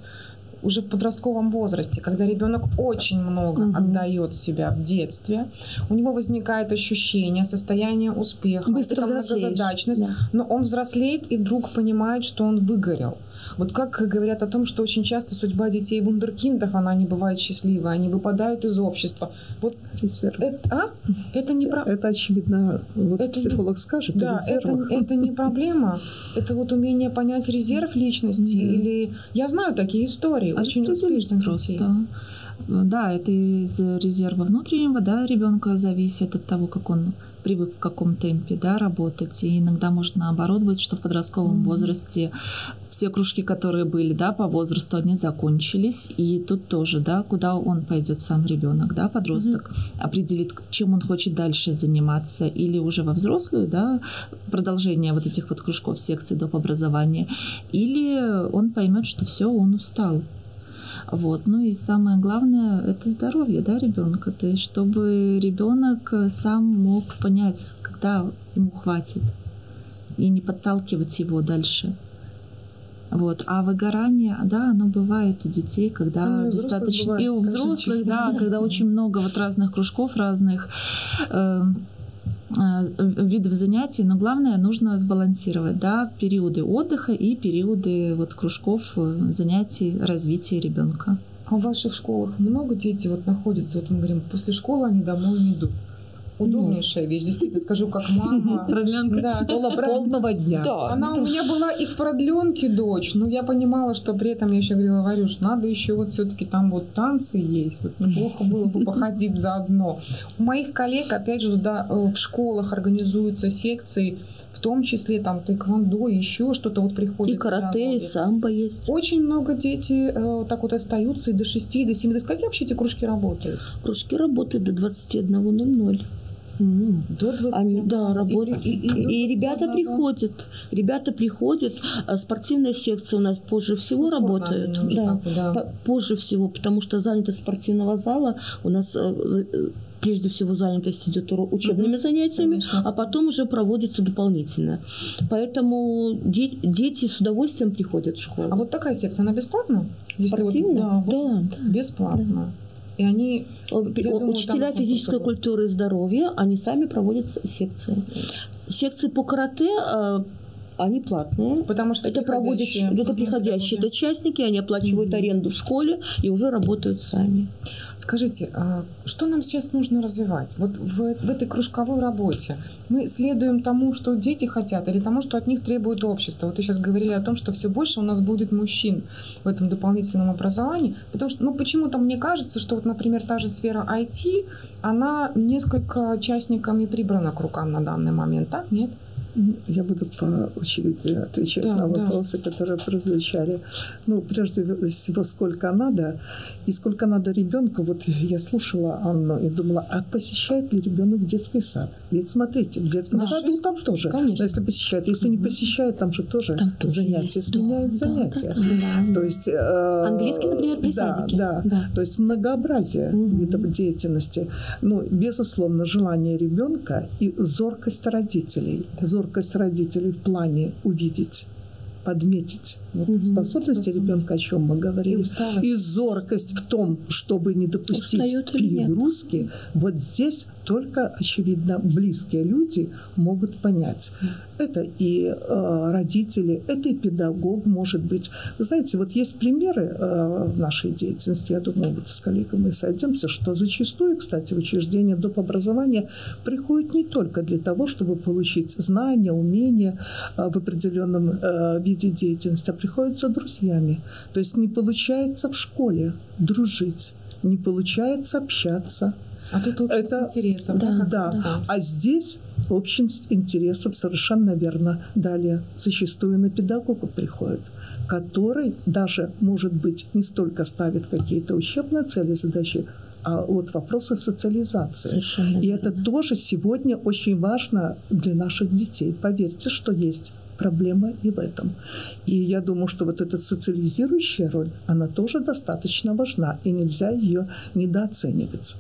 уже в подростковом возрасте, когда ребенок очень много отдает себя в детстве, у него возникает ощущение, состояние успеха, Быстро многозадачность, да. но он взрослеет и вдруг понимает, что он выгорел. Вот как говорят о том, что очень часто судьба детей вундеркиндов, она не бывает счастливой, они выпадают из общества. Вот это, а? это не про... Это очевидно, вот Это не- психолог скажет, Да, это, это не проблема. Это вот умение понять резерв личности. Или я знаю такие истории. очень Распределить успешных просто. детей. Да, это из резерва внутреннего, да, ребенка зависит от того, как он привык в каком темпе, да, работать. И иногда может наоборот быть, что в подростковом возрасте все кружки, которые были, да, по возрасту, они закончились. И тут тоже, да, куда он пойдет сам ребенок, да, подросток, определит, чем он хочет дальше заниматься. Или уже во взрослую, да, продолжение вот этих вот кружков, секций доп. образования. Или он поймет, что все, он устал. Вот. Ну и самое главное это здоровье да, ребенка. То есть, чтобы ребенок сам мог понять, когда ему хватит, и не подталкивать его дальше. Вот. А выгорание, да, оно бывает у детей, когда Ну, достаточно... бывает, и у взрослых, честно. да, когда очень много вот разных кружков, разных э, видов занятий, но главное нужно сбалансировать, да, периоды отдыха и периоды вот кружков, э, занятий, развития ребенка. А в ваших школах много детей вот находятся, вот мы говорим, после школы они домой не идут. Удобнейшая вещь, действительно, скажу, как мама. Продленка. Да. Школа полного дня. Да, она у меня была и в продленке дочь, но я понимала, что при этом я еще говорила, Варюш, надо еще вот все-таки там вот танцы есть, вот неплохо было бы походить заодно. У моих коллег, опять же, да, э, в школах организуются секции, в том числе там тэквондо, еще что-то вот приходит. И карате, и самбо есть. Очень много дети э, так вот остаются и до 6, и до 7. До скольки вообще эти кружки работают? Кружки работают до 21.00. До 20. Они, да, работают. и- И, и до ребята 21. приходят. Ребята приходят. А спортивная секция у нас позже всего работает. наверное, уже Да, да. по- позже всего, потому что занятость спортивного зала у нас э, э, прежде всего занятость идет учебными занятиями, а потом уже проводится дополнительно. Поэтому де- дети с удовольствием приходят в школу. А вот такая секция, она бесплатна? Если вот- Спортивная? да, вот бесплатно. И и они... Думаю, Учителя там физической культуры и здоровья, они сами проводят секции. Секции по карате, э, они платные. Потому что это проводят, приходящие. это приходящие это частники, они оплачивают аренду в школе и уже работают сами. Скажите, а что нам сейчас нужно развивать? Вот в, в этой кружковой работе мы следуем тому, что дети хотят, или тому, что от них требует общество? Вот вы сейчас говорили о том, что все больше у нас будет мужчин в этом дополнительном образовании, потому что, ну, почему-то мне кажется, что вот, например, та же сфера IT, она несколько частниками прибрана к рукам на данный момент, так? Нет? Я буду по очереди отвечать Да, на да. вопросы, которые прозвучали. Ну, прежде всего, сколько надо и сколько надо ребенку. Вот я слушала Анну и думала, а посещает ли ребенок детский сад? Ведь смотрите, в детском Да. саду там тоже. Конечно. Но если посещает, если не посещает, там же тоже, занятия есть, сменяют да, занятия. да, да. То есть э, Английский, например, при да, садике. Да, Да. То есть многообразие видов деятельности. Ну, безусловно, желание ребенка и зоркость родителей. Зоркость родителей в плане увидеть подметить вот способности ребенка, о чем мы говорили, и, зоркость в том, чтобы не допустить нет? перегрузки, вот здесь только, очевидно, близкие люди могут понять. Это и э, родители, это и педагог, может быть. Вы знаете, вот есть примеры э, в нашей деятельности, я думаю, вот с коллегой мы сойдемся, что зачастую, кстати, в учреждение доп. образования приходят не только для того, чтобы получить знания, умения э, в определенном э, виде деятельности, приходят за друзьями. То есть не получается в школе дружить, не получается общаться. А тут общность интересов, да, да. да. А здесь общность интересов совершенно верно. Далее зачастую на педагога приходит который даже, может быть, не столько ставит какие-то учебные цели, задачи, а вот вопросы социализации. И это тоже сегодня очень важно для наших детей. Поверьте, что есть проблема и в этом. И я думаю, что вот эта социализирующая роль, она тоже достаточно важна, и нельзя ее недооценивать.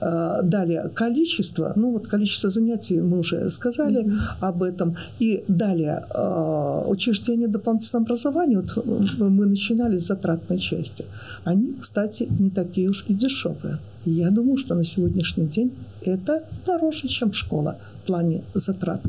Э, Далее, количество, ну вот количество занятий мы уже сказали об этом. И далее, э, учреждения дополнительного образования, вот э, мы начинали с затратной части, они, кстати, не такие уж и дешевые. Я думаю, что на сегодняшний день это дороже, чем школа в плане затрат.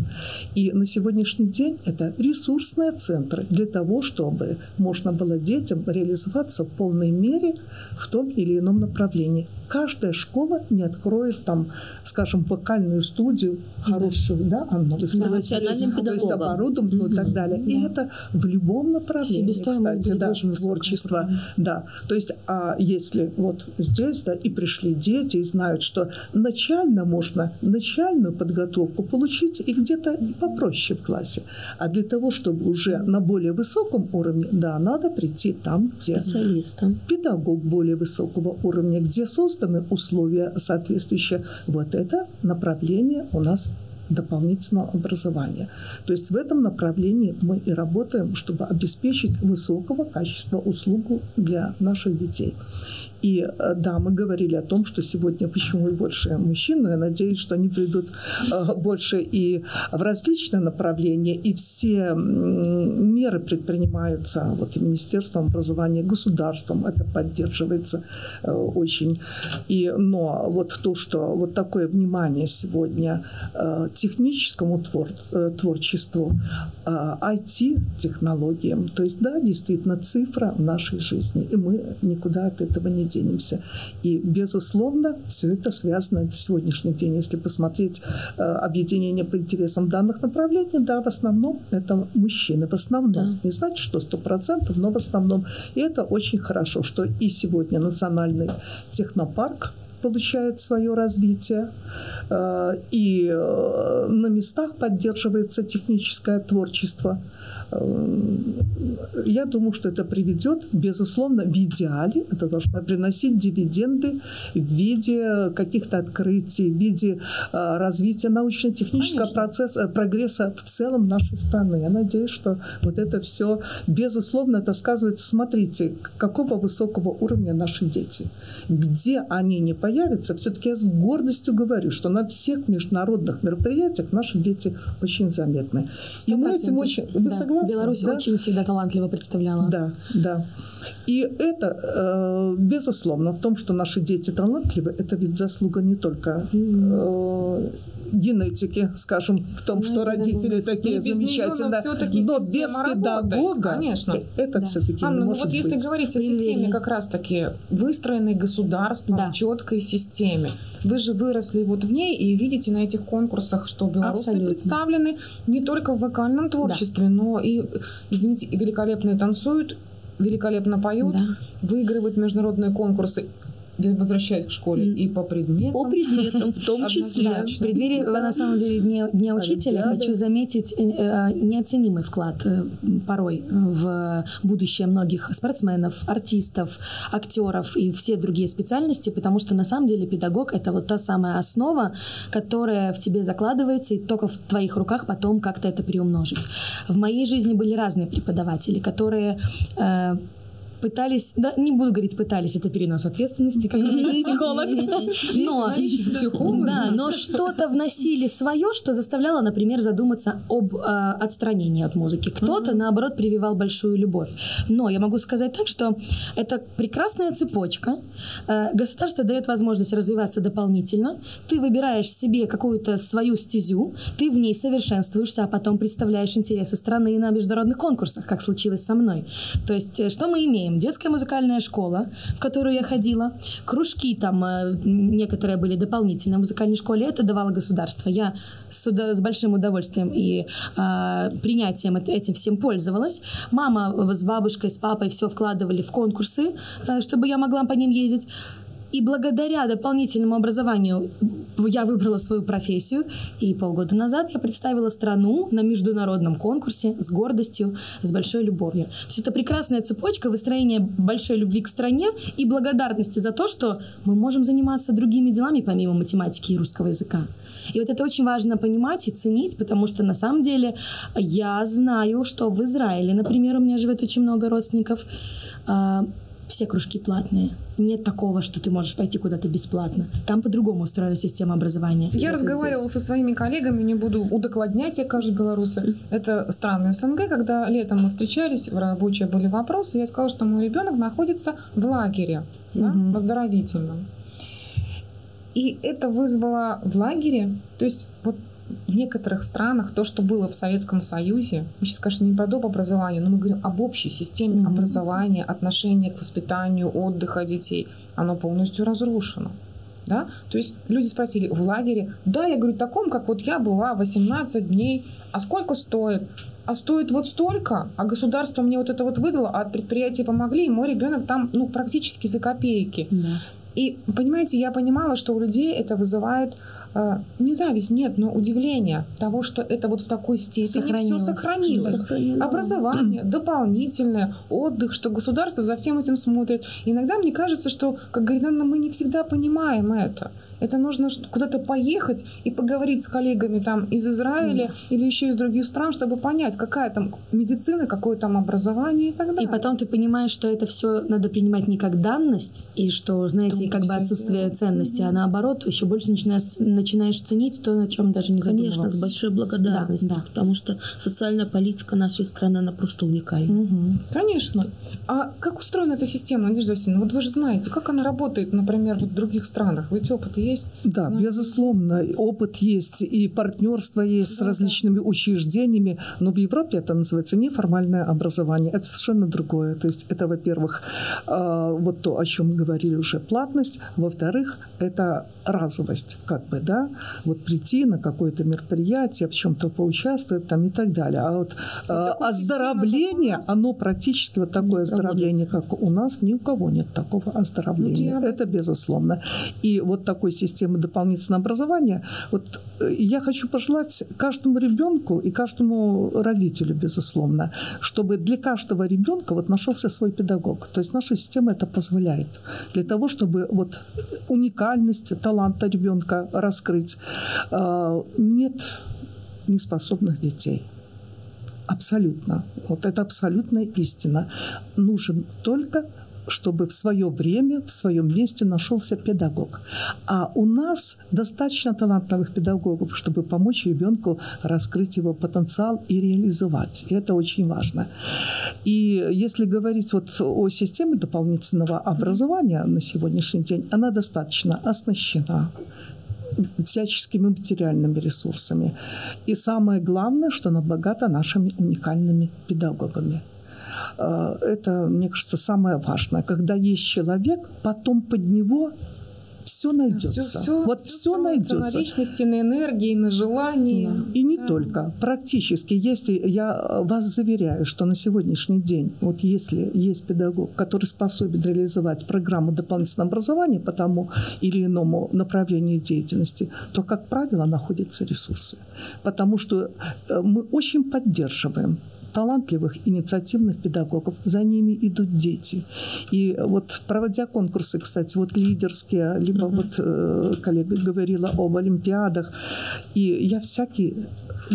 И на сегодняшний день это ресурсные центры для того, чтобы можно было детям реализоваться в полной мере в том или ином направлении. Каждая школа не откроет там, скажем, вокальную студию хорошую, да, Анна, вы согласитесь? профессиональным то есть педагогом. оборудованную и так далее. И это в любом направлении, кстати, да, творчество. Да, то есть, а если вот здесь, да, и пришли дети и знают, что начально можно начальную подготовку получить и где-то попроще в классе, а для того, чтобы уже на более высоком уровне, да, надо прийти там, где Специалистам. педагог более высокого уровня, где созданы условия соответствующие. Вот это направление у нас дополнительного образования. То есть в этом направлении мы и работаем, чтобы обеспечить высокого качества услугу для наших детей. И э, да, мы говорили о том, что сегодня почему и больше мужчин, но я надеюсь, что они придут э, больше и в различные направления, и все меры предпринимаются вот Министерством образования, государством, это поддерживается э, очень. И, но вот то, что вот такое внимание сегодня техническому твор, творчеству, IT-технологиям, то есть да, действительно цифра в нашей жизни, и мы никуда от этого не денемся. И, безусловно, все это связано на сегодняшний день. Если посмотреть э, объединение по интересам данных направлений, да, в основном это мужчины. В основном. Не значит, что сто процентов, но в основном. И это очень хорошо, что и сегодня национальный технопарк получает свое развитие, э, и э, на местах поддерживается техническое творчество. Э, Я думаю, что это приведет, безусловно, в идеале, это должно приносить дивиденды в виде каких-то открытий, в виде э, развития научно-технического процесса, э, прогресса в целом нашей страны. Я надеюсь, что вот это все, безусловно, это сказывается. Смотрите, какого высокого уровня наши дети. Где они не появятся, все-таки я с гордостью говорю, что на всех международных мероприятиях наши дети очень заметны. И мы этим 100%. очень... Вы Да. согласны? Согласна, Беларусь да? очень всегда талантливо представляла. Да, да. И это, э, безусловно, в том, что наши дети талантливы, это ведь заслуга не только э, генетики, скажем, в том, что родители такие Ну, без неё, но замечательные, всё-таки но без система работает, педагога конечно. это все-таки Анна, не ну может вот если быть. говорить о системе как раз-таки выстроенной государством, четкой системе, вы же выросли вот в ней и видите на этих конкурсах, что белорусы Абсолютно. представлены не только в вокальном творчестве, но и, извините, и великолепно танцуют, великолепно поют, выигрывают международные конкурсы. Возвращаясь к школе и по предметам. По предметам, в том числе. В преддверии, на самом деле, Дня, Дня учителя хочу заметить э, э, неоценимый вклад э, порой в будущее многих спортсменов, артистов, актеров и все другие специальности, потому что на самом деле педагог — это вот та самая основа, которая в тебе закладывается, и только в твоих руках потом как-то это приумножить. В моей жизни были разные преподаватели, которые пытались, да, не буду говорить пытались, это перенос ответственности, как заметил психолог, но, да, но что-то вносили свое, что заставляло, например, задуматься об э, отстранении от музыки. Кто-то, наоборот, прививал большую любовь. Но я могу сказать так, что это прекрасная цепочка. Э, государство дает возможность развиваться дополнительно. Ты выбираешь себе какую-то свою стезю, ты в ней совершенствуешься, а потом представляешь интересы страны на международных конкурсах, как случилось со мной. То есть, э, что мы имеем? Детская музыкальная школа, в которую я ходила, кружки там э, некоторые были дополнительно в музыкальной школе, это давало государство. Я с, с большим удовольствием и э, принятием эт- этим всем пользовалась. Мама с бабушкой, с папой все вкладывали в конкурсы, э, чтобы я могла по ним ездить. И благодаря дополнительному образованию я выбрала свою профессию, и полгода назад я представила страну на международном конкурсе с гордостью, с большой любовью. То есть это прекрасная цепочка выстроения большой любви к стране и благодарности за то, что мы можем заниматься другими делами помимо математики и русского языка. И вот это очень важно понимать и ценить, потому что на самом деле я знаю, что в Израиле, например, у меня живет очень много родственников, а, все кружки платные. Нет такого, что ты можешь пойти куда-то бесплатно. Там по-другому устроена система образования. Я разговаривала здесь. со своими коллегами, не буду удокладнять, я кажут белорусы. Это страны СНГ, когда летом мы встречались, в рабочие были вопросы, я сказала, что мой ребенок находится в лагере, да, в оздоровительном. И это вызвало в лагере, то есть вот в некоторых странах то, что было в Советском Союзе, мы сейчас, конечно, не про доп. образование, но мы говорим об общей системе образования, отношения к воспитанию, отдыха детей, оно полностью разрушено. Да? То есть люди спросили в лагере, да, я говорю, таком, как вот я была 18 дней, а сколько стоит? А стоит вот столько, а государство мне вот это вот выдало, а от предприятия помогли, и мой ребенок там ну, практически за копейки. И, понимаете, я понимала, что у людей это вызывает не зависть, нет, но удивление того, что это вот в такой степени все Сохранилось. сохранилось. Сохранилось. Образование, дополнительное, отдых, что государство за всем этим смотрит. Иногда мне кажется, что, как говорит Анна, мы не всегда понимаем это. Это нужно куда-то поехать и поговорить с коллегами там из Израиля или еще из других стран, чтобы понять, какая там медицина, какое там образование и так далее. И потом ты понимаешь, что это все надо принимать не как данность, и что, знаете, Думаю, как бы отсутствие ценности, а наоборот, еще больше начинаешь, начинаешь ценить то, на чем даже не Конечно, задумывался. с большой благодарностью, Да, да. потому что социальная политика нашей страны, она просто уникальна. Конечно. А как устроена эта система, Надежда Васильевна? Вот вы же знаете, как она работает, например, в других странах. Ведь опыт есть. Да, безусловно, опыт есть и партнерство есть с различными учреждениями, но в Европе это называется неформальное образование. Это совершенно другое. То есть это, во-первых, э, вот то, о чем говорили уже, платность, во-вторых, это разовость, как бы, да, вот прийти на какое-то мероприятие, в чем-то поучаствовать там и так далее. А вот э, оздоровление, оно практически вот такое оздоровление, как у нас, ни у кого нет такого оздоровления. Ну, Это безусловно. И вот такой системы дополнительного образования, вот э, я хочу пожелать каждому ребенку и каждому родителю, безусловно, чтобы для каждого ребенка вот нашелся свой педагог. То есть наша система это позволяет. Для того, чтобы вот уникальность таланта ребенка раскрыть. Э, Нет неспособных детей. Абсолютно. Вот это абсолютная истина. Нужен только чтобы в свое время, в своем месте нашелся педагог. А у нас достаточно талантливых педагогов, чтобы помочь ребенку раскрыть его потенциал и реализовать. И это очень важно. И если говорить вот о системе дополнительного образования на сегодняшний день, она достаточно оснащена всяческими материальными ресурсами. И самое главное, что она богата нашими уникальными педагогами. Э, это, мне кажется, самое важное. Когда есть человек, потом под него все найдется. Все, все, вот все, все найдется. На личности, на энергии, на желании. Да. И не да. только. Практически, если я вас заверяю, что на сегодняшний день, вот если есть педагог, который способен реализовать программу дополнительного образования по тому или иному направлению деятельности, то, как правило, находятся ресурсы. Потому что э, мы очень поддерживаем талантливых, инициативных педагогов. За ними идут дети. И вот проводя конкурсы, кстати, вот лидерские, либо вот э, коллега говорила об олимпиадах, и я всякий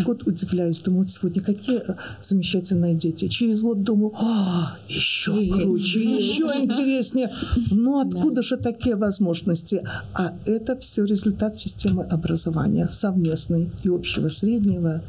год удивляюсь, думаю, вот сегодня какие замечательные дети. Через год думаю, а, еще круче, еще интереснее. Ну откуда же такие возможности? А это все результат системы образования совместной и общего среднего,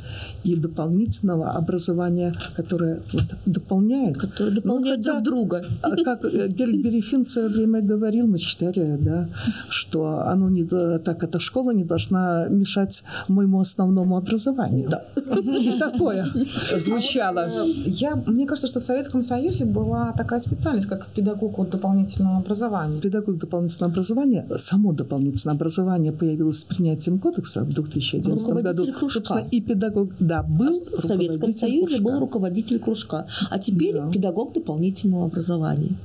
и дополнительного образования, которое вот дополняет. Которое дополняет ну, хотя, друг друга. А как э, Гельбери Финн в свое время говорил, мы читали, да, что оно не, так, эта школа не должна мешать моему основному образованию образованию. Да. Такое звучало. А я, мне кажется, что в Советском Союзе была такая специальность, как педагог от дополнительного образования. Педагог дополнительного образования, само дополнительное образование появилось с принятием кодекса в 2011 году. Кружка. И педагог, да, был В Советском Союзе кружка. был руководитель кружка, а теперь да. педагог дополнительного образования.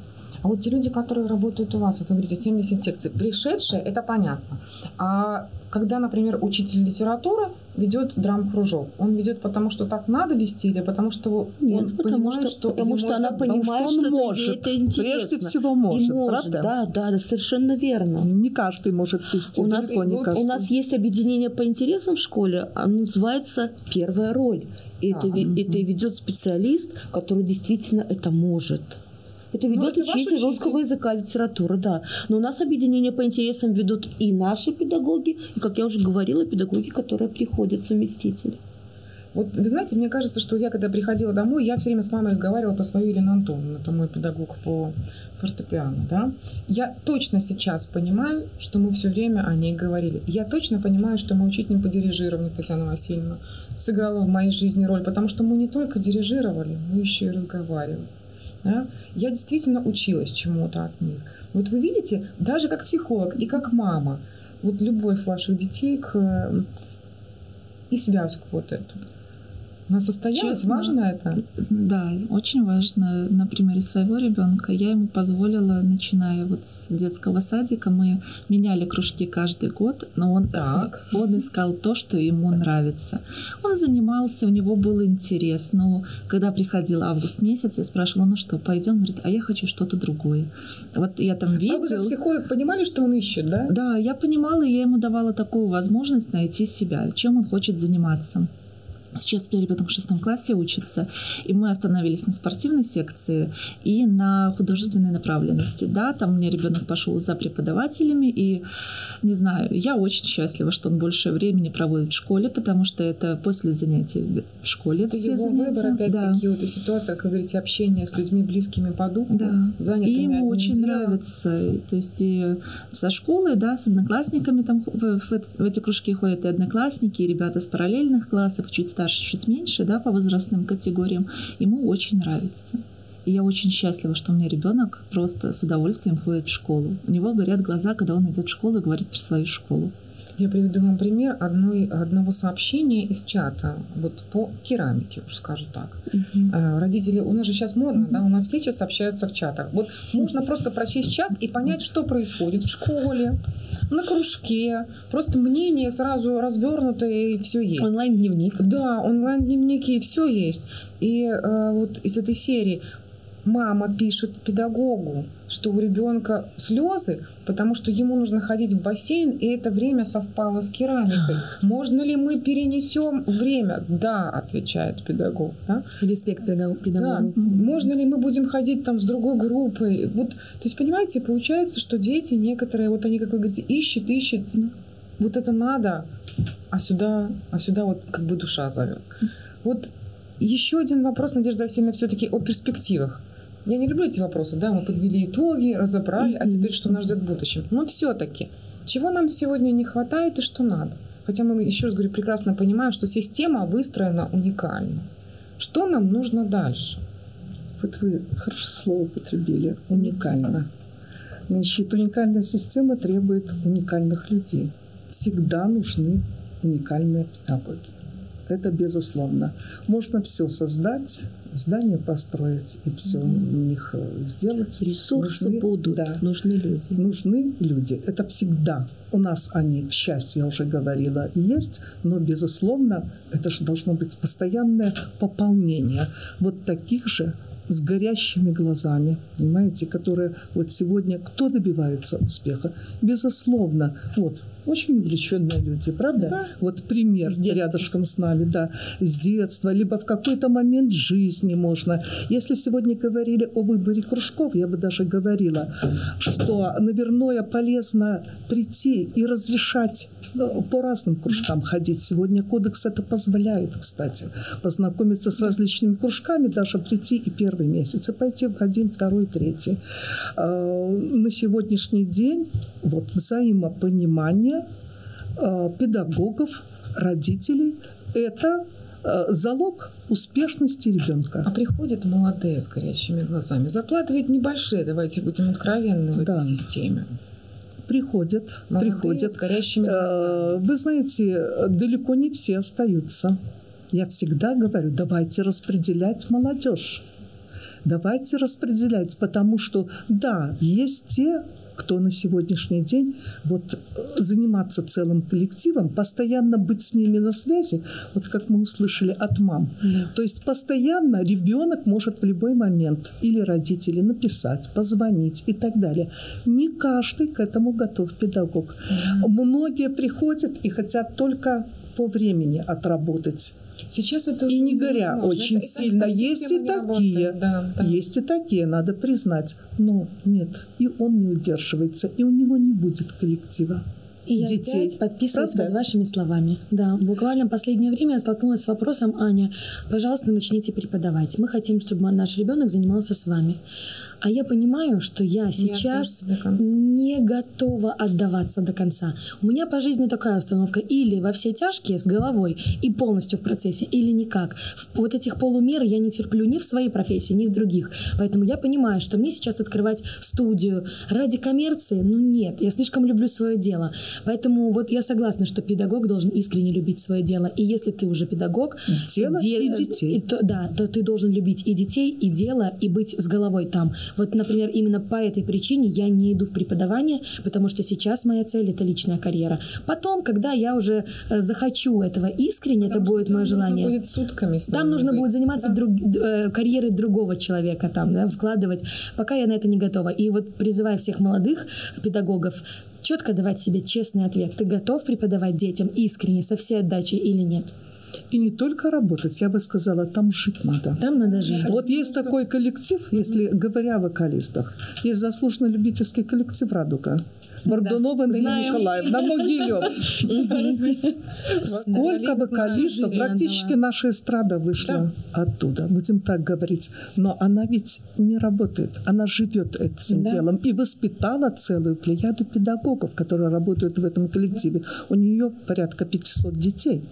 А вот те люди, которые работают у вас, вот вы говорите, 70 секций, пришедшие, это понятно. А когда, например, учитель литературы ведет драм-кружок, он ведет потому, что так надо вести, или потому что Нет, он потому понимает, что, что потому что она понимает, что, он что может. это интересно. Прежде всего может, И может правда? Да, да, совершенно верно. Не каждый может вести. У нас, не вот, каждый. у нас есть объединение по интересам в школе, оно называется «Первая роль». И это, это ведет специалист, который действительно это может. Это ведет Ну, это ваш учитель русского языка, литературы, да. Но у нас объединение по интересам ведут и наши педагоги, и, как я уже говорила, педагоги, которые приходят совместители. Вот вы знаете, мне кажется, что я когда приходила домой, я все время с мамой разговаривала по свою Елену Антоновну, это мой педагог по фортепиано, да. Я точно сейчас понимаю, что мы все время о ней говорили. Я точно понимаю, что мой учитель по дирижированию Татьяна Васильевна сыграла в моей жизни роль, потому что мы не только дирижировали, мы еще и разговаривали. Да? Я действительно училась чему-то от них. Вот вы видите, даже как психолог и как мама, вот любовь ваших детей к и связку вот эту. Она состоялась, Честно, важно это? Да, очень важно. На примере своего ребенка я ему позволила, начиная вот с детского садика, мы меняли кружки каждый год, но он, Так. он искал то, что ему нравится. Он занимался, у него был интерес, но когда приходил август месяц, я спрашивала, ну что, пойдем? Он говорит, а я хочу что-то другое. Вот я там А вы психолог понимали, что он ищет, да? Да, я понимала, и я ему давала такую возможность найти себя, чем он хочет заниматься. Сейчас у меня ребенок в шестом классе учится, и мы остановились на спортивной секции и на художественной направленности. Да, там у меня ребенок пошел за преподавателями, и не знаю, я очень счастлива, что он больше времени проводит в школе, потому что это после занятий в школе Это все его занятия. выбор, опять-таки, вот и ситуация, как говорите, общение с людьми близкими по духу, Да. занятыми И ему очень делом. нравится. То есть и со школы, да, с одноклассниками там в, в в эти кружки ходят и одноклассники, и ребята с параллельных классов, чуть старше, чуть меньше, да, по возрастным категориям. Ему очень нравится. И я очень счастлива, что у меня ребенок просто с удовольствием ходит в школу. У него горят глаза, когда он идет в школу и говорит про свою школу. Я приведу вам пример одной, одного сообщения из чата, вот по керамике, уж скажу так. Э, Родители, у нас же сейчас модно, да, у нас все сейчас общаются в чатах. Вот можно просто прочесть чат и понять, что происходит в школе, на кружке. Просто мнение сразу развернутое и все есть. Онлайн-дневник. Да, онлайн-дневники, все есть. И э, вот из этой серии мама пишет педагогу, что у ребенка слезы, потому что ему нужно ходить в бассейн, и это время совпало с керамикой. Можно ли мы перенесем время? Да, отвечает педагог. Да? Респект педагогу. Да. Можно ли мы будем ходить там с другой группой? Вот, то есть, понимаете, получается, что дети некоторые, вот они, как вы говорите, ищут, ищут, вот это надо, а сюда, а сюда вот как бы душа зовет. Вот еще один вопрос, Надежда Васильевна, все-таки о перспективах. Я не люблю эти вопросы, да, мы подвели итоги, разобрали, а теперь что нас ждет в будущем. Но все-таки, чего нам сегодня не хватает и что надо? Хотя мы, еще раз говорю, прекрасно понимаем, что система выстроена уникально. Что нам нужно дальше? Вот вы хорошее слово употребили. Уникально. Значит, уникальная система требует уникальных людей. Всегда нужны уникальные педагоги. Это безусловно. Можно все создать, здание построить и все у них э, сделать. Ресурсы нужны, будут, да, нужны люди. Нужны люди. Это всегда. У нас они, к счастью, я уже говорила, есть, но, безусловно, это же должно быть постоянное пополнение вот таких же с горящими глазами, понимаете, которые вот сегодня кто добивается успеха? Безусловно, вот очень увлеченные люди, правда? Да. Вот пример с рядышком с нами, да, с детства, либо в какой-то момент жизни можно. Если сегодня говорили о выборе кружков, я бы даже говорила, что, наверное, полезно прийти и разрешать по разным кружкам ходить. Сегодня кодекс это позволяет, кстати, познакомиться с различными кружками, даже прийти и первый месяц, и пойти в один, второй, третий. А, на сегодняшний день вот взаимопонимание а, педагогов, родителей – это а, залог успешности ребенка. А приходят молодые с горящими глазами. Зарплаты ведь небольшие, давайте будем откровенны в да. этой системе приходят, Молодые, приходят. С горящими глазами. Вы знаете, далеко не все остаются. Я всегда говорю, давайте распределять молодежь. Давайте распределять, потому что, да, есть те, кто на сегодняшний день вот э, заниматься целым коллективом, постоянно быть с ними на связи, вот как мы услышали от мам. Да. То есть постоянно ребенок может в любой момент или родители написать, позвонить и так далее. Не каждый к этому готов педагог. Да. Многие приходят и хотят только по времени отработать Сейчас это и не горя очень это, сильно. Это, есть и такие, да, да. есть и такие, надо признать. Но нет, и он не удерживается, и у него не будет коллектива. И я детей. опять подписываюсь Правда? под вашими словами. Да, буквально в последнее время я столкнулась с вопросом, Аня, пожалуйста, начните преподавать. Мы хотим, чтобы наш ребенок занимался с вами. А я понимаю, что я сейчас не готова отдаваться до конца. У меня по жизни такая установка. Или во все тяжкие с головой и полностью в процессе, или никак. Вот этих полумер я не терплю ни в своей профессии, ни в других. Поэтому я понимаю, что мне сейчас открывать студию ради коммерции, ну нет, я слишком люблю свое дело. Поэтому вот я согласна, что педагог должен искренне любить свое дело. И если ты уже педагог, дело де- и детей. И то, да, то ты должен любить и детей, и дело, и быть с головой там. Вот, например, именно по этой причине я не иду в преподавание, потому что сейчас моя цель это личная карьера. Потом, когда я уже э, захочу этого искренне, Потому это будет мое желание. Будет сутками там нужно быть. будет заниматься да. друг, э, карьерой другого человека, там, да, вкладывать. Пока я на это не готова. И вот призываю всех молодых педагогов четко давать себе честный ответ. Ты готов преподавать детям искренне, со всей отдачей или нет? И не только работать, я бы сказала, там жить надо. Там надо жить. Вот есть такой коллектив, если говоря о вокалистах, есть заслуженный любительский коллектив «Радуга». Бордунова да. Николаевна, Могилев. Сколько вокалистов, практически наша эстрада вышла оттуда, будем так говорить. Но она ведь не работает, она живет этим делом и воспитала целую плеяду педагогов, которые работают в этом коллективе. У нее порядка 500 детей.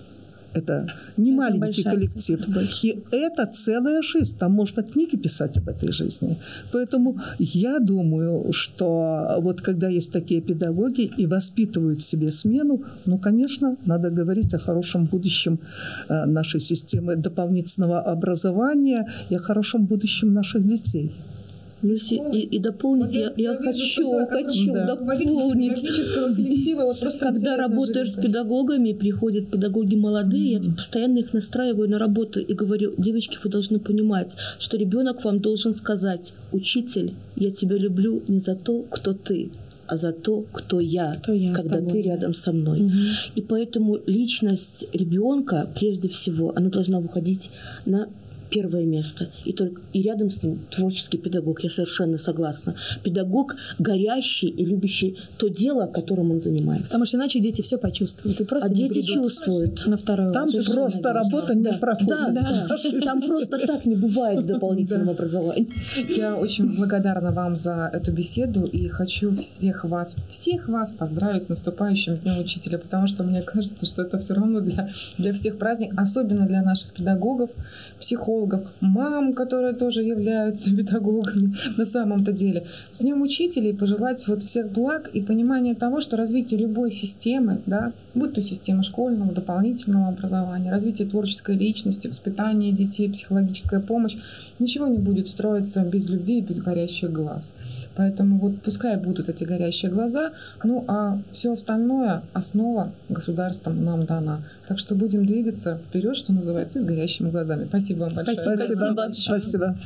Это не это маленький коллектив. И это целая жизнь. Там можно книги писать об этой жизни. Поэтому я думаю, что вот когда есть такие педагоги и воспитывают себе смену, ну, конечно, надо говорить о хорошем будущем э, нашей системы дополнительного образования и о хорошем будущем наших детей. Мерси, и, и дополнить я, я хочу, хочу да. дополнить. коллектива, вот просто Когда работаешь жить. с педагогами, приходят педагоги молодые, я постоянно их настраиваю на работу и говорю, девочки, вы должны понимать, что ребенок вам должен сказать, учитель, я тебя люблю не за то, кто ты, а за то, кто я, я с когда тобой, ты да. рядом со мной. И поэтому личность ребенка, прежде всего, она должна выходить на первое место. И, только, и рядом с ним творческий педагог, я совершенно согласна. Педагог горящий и любящий то дело, которым он занимается. Потому что иначе дети все почувствуют. И просто а дети придут чувствуют. на второй Там урок. просто работа не проходит. Да, да. Там просто так не бывает в дополнительном образовании. Я очень благодарна вам за эту беседу и хочу всех вас, всех вас поздравить с наступающим Днем Учителя, потому что мне кажется, что это все равно для, для всех праздник, особенно для наших педагогов, психологов, мам, которые тоже являются педагогами на самом-то деле. С Днем Учителей пожелать вот всех благ и понимания того, что развитие любой системы, да, будь то система школьного, дополнительного образования, развитие творческой личности, воспитание детей, психологическая помощь, ничего не будет строиться без любви и без горящих глаз. Поэтому вот пускай будут эти горящие глаза, ну а все остальное, основа государством нам дана. Так что будем двигаться вперед, что называется, и с горящими глазами. Спасибо вам большое. Спасибо. Спасибо.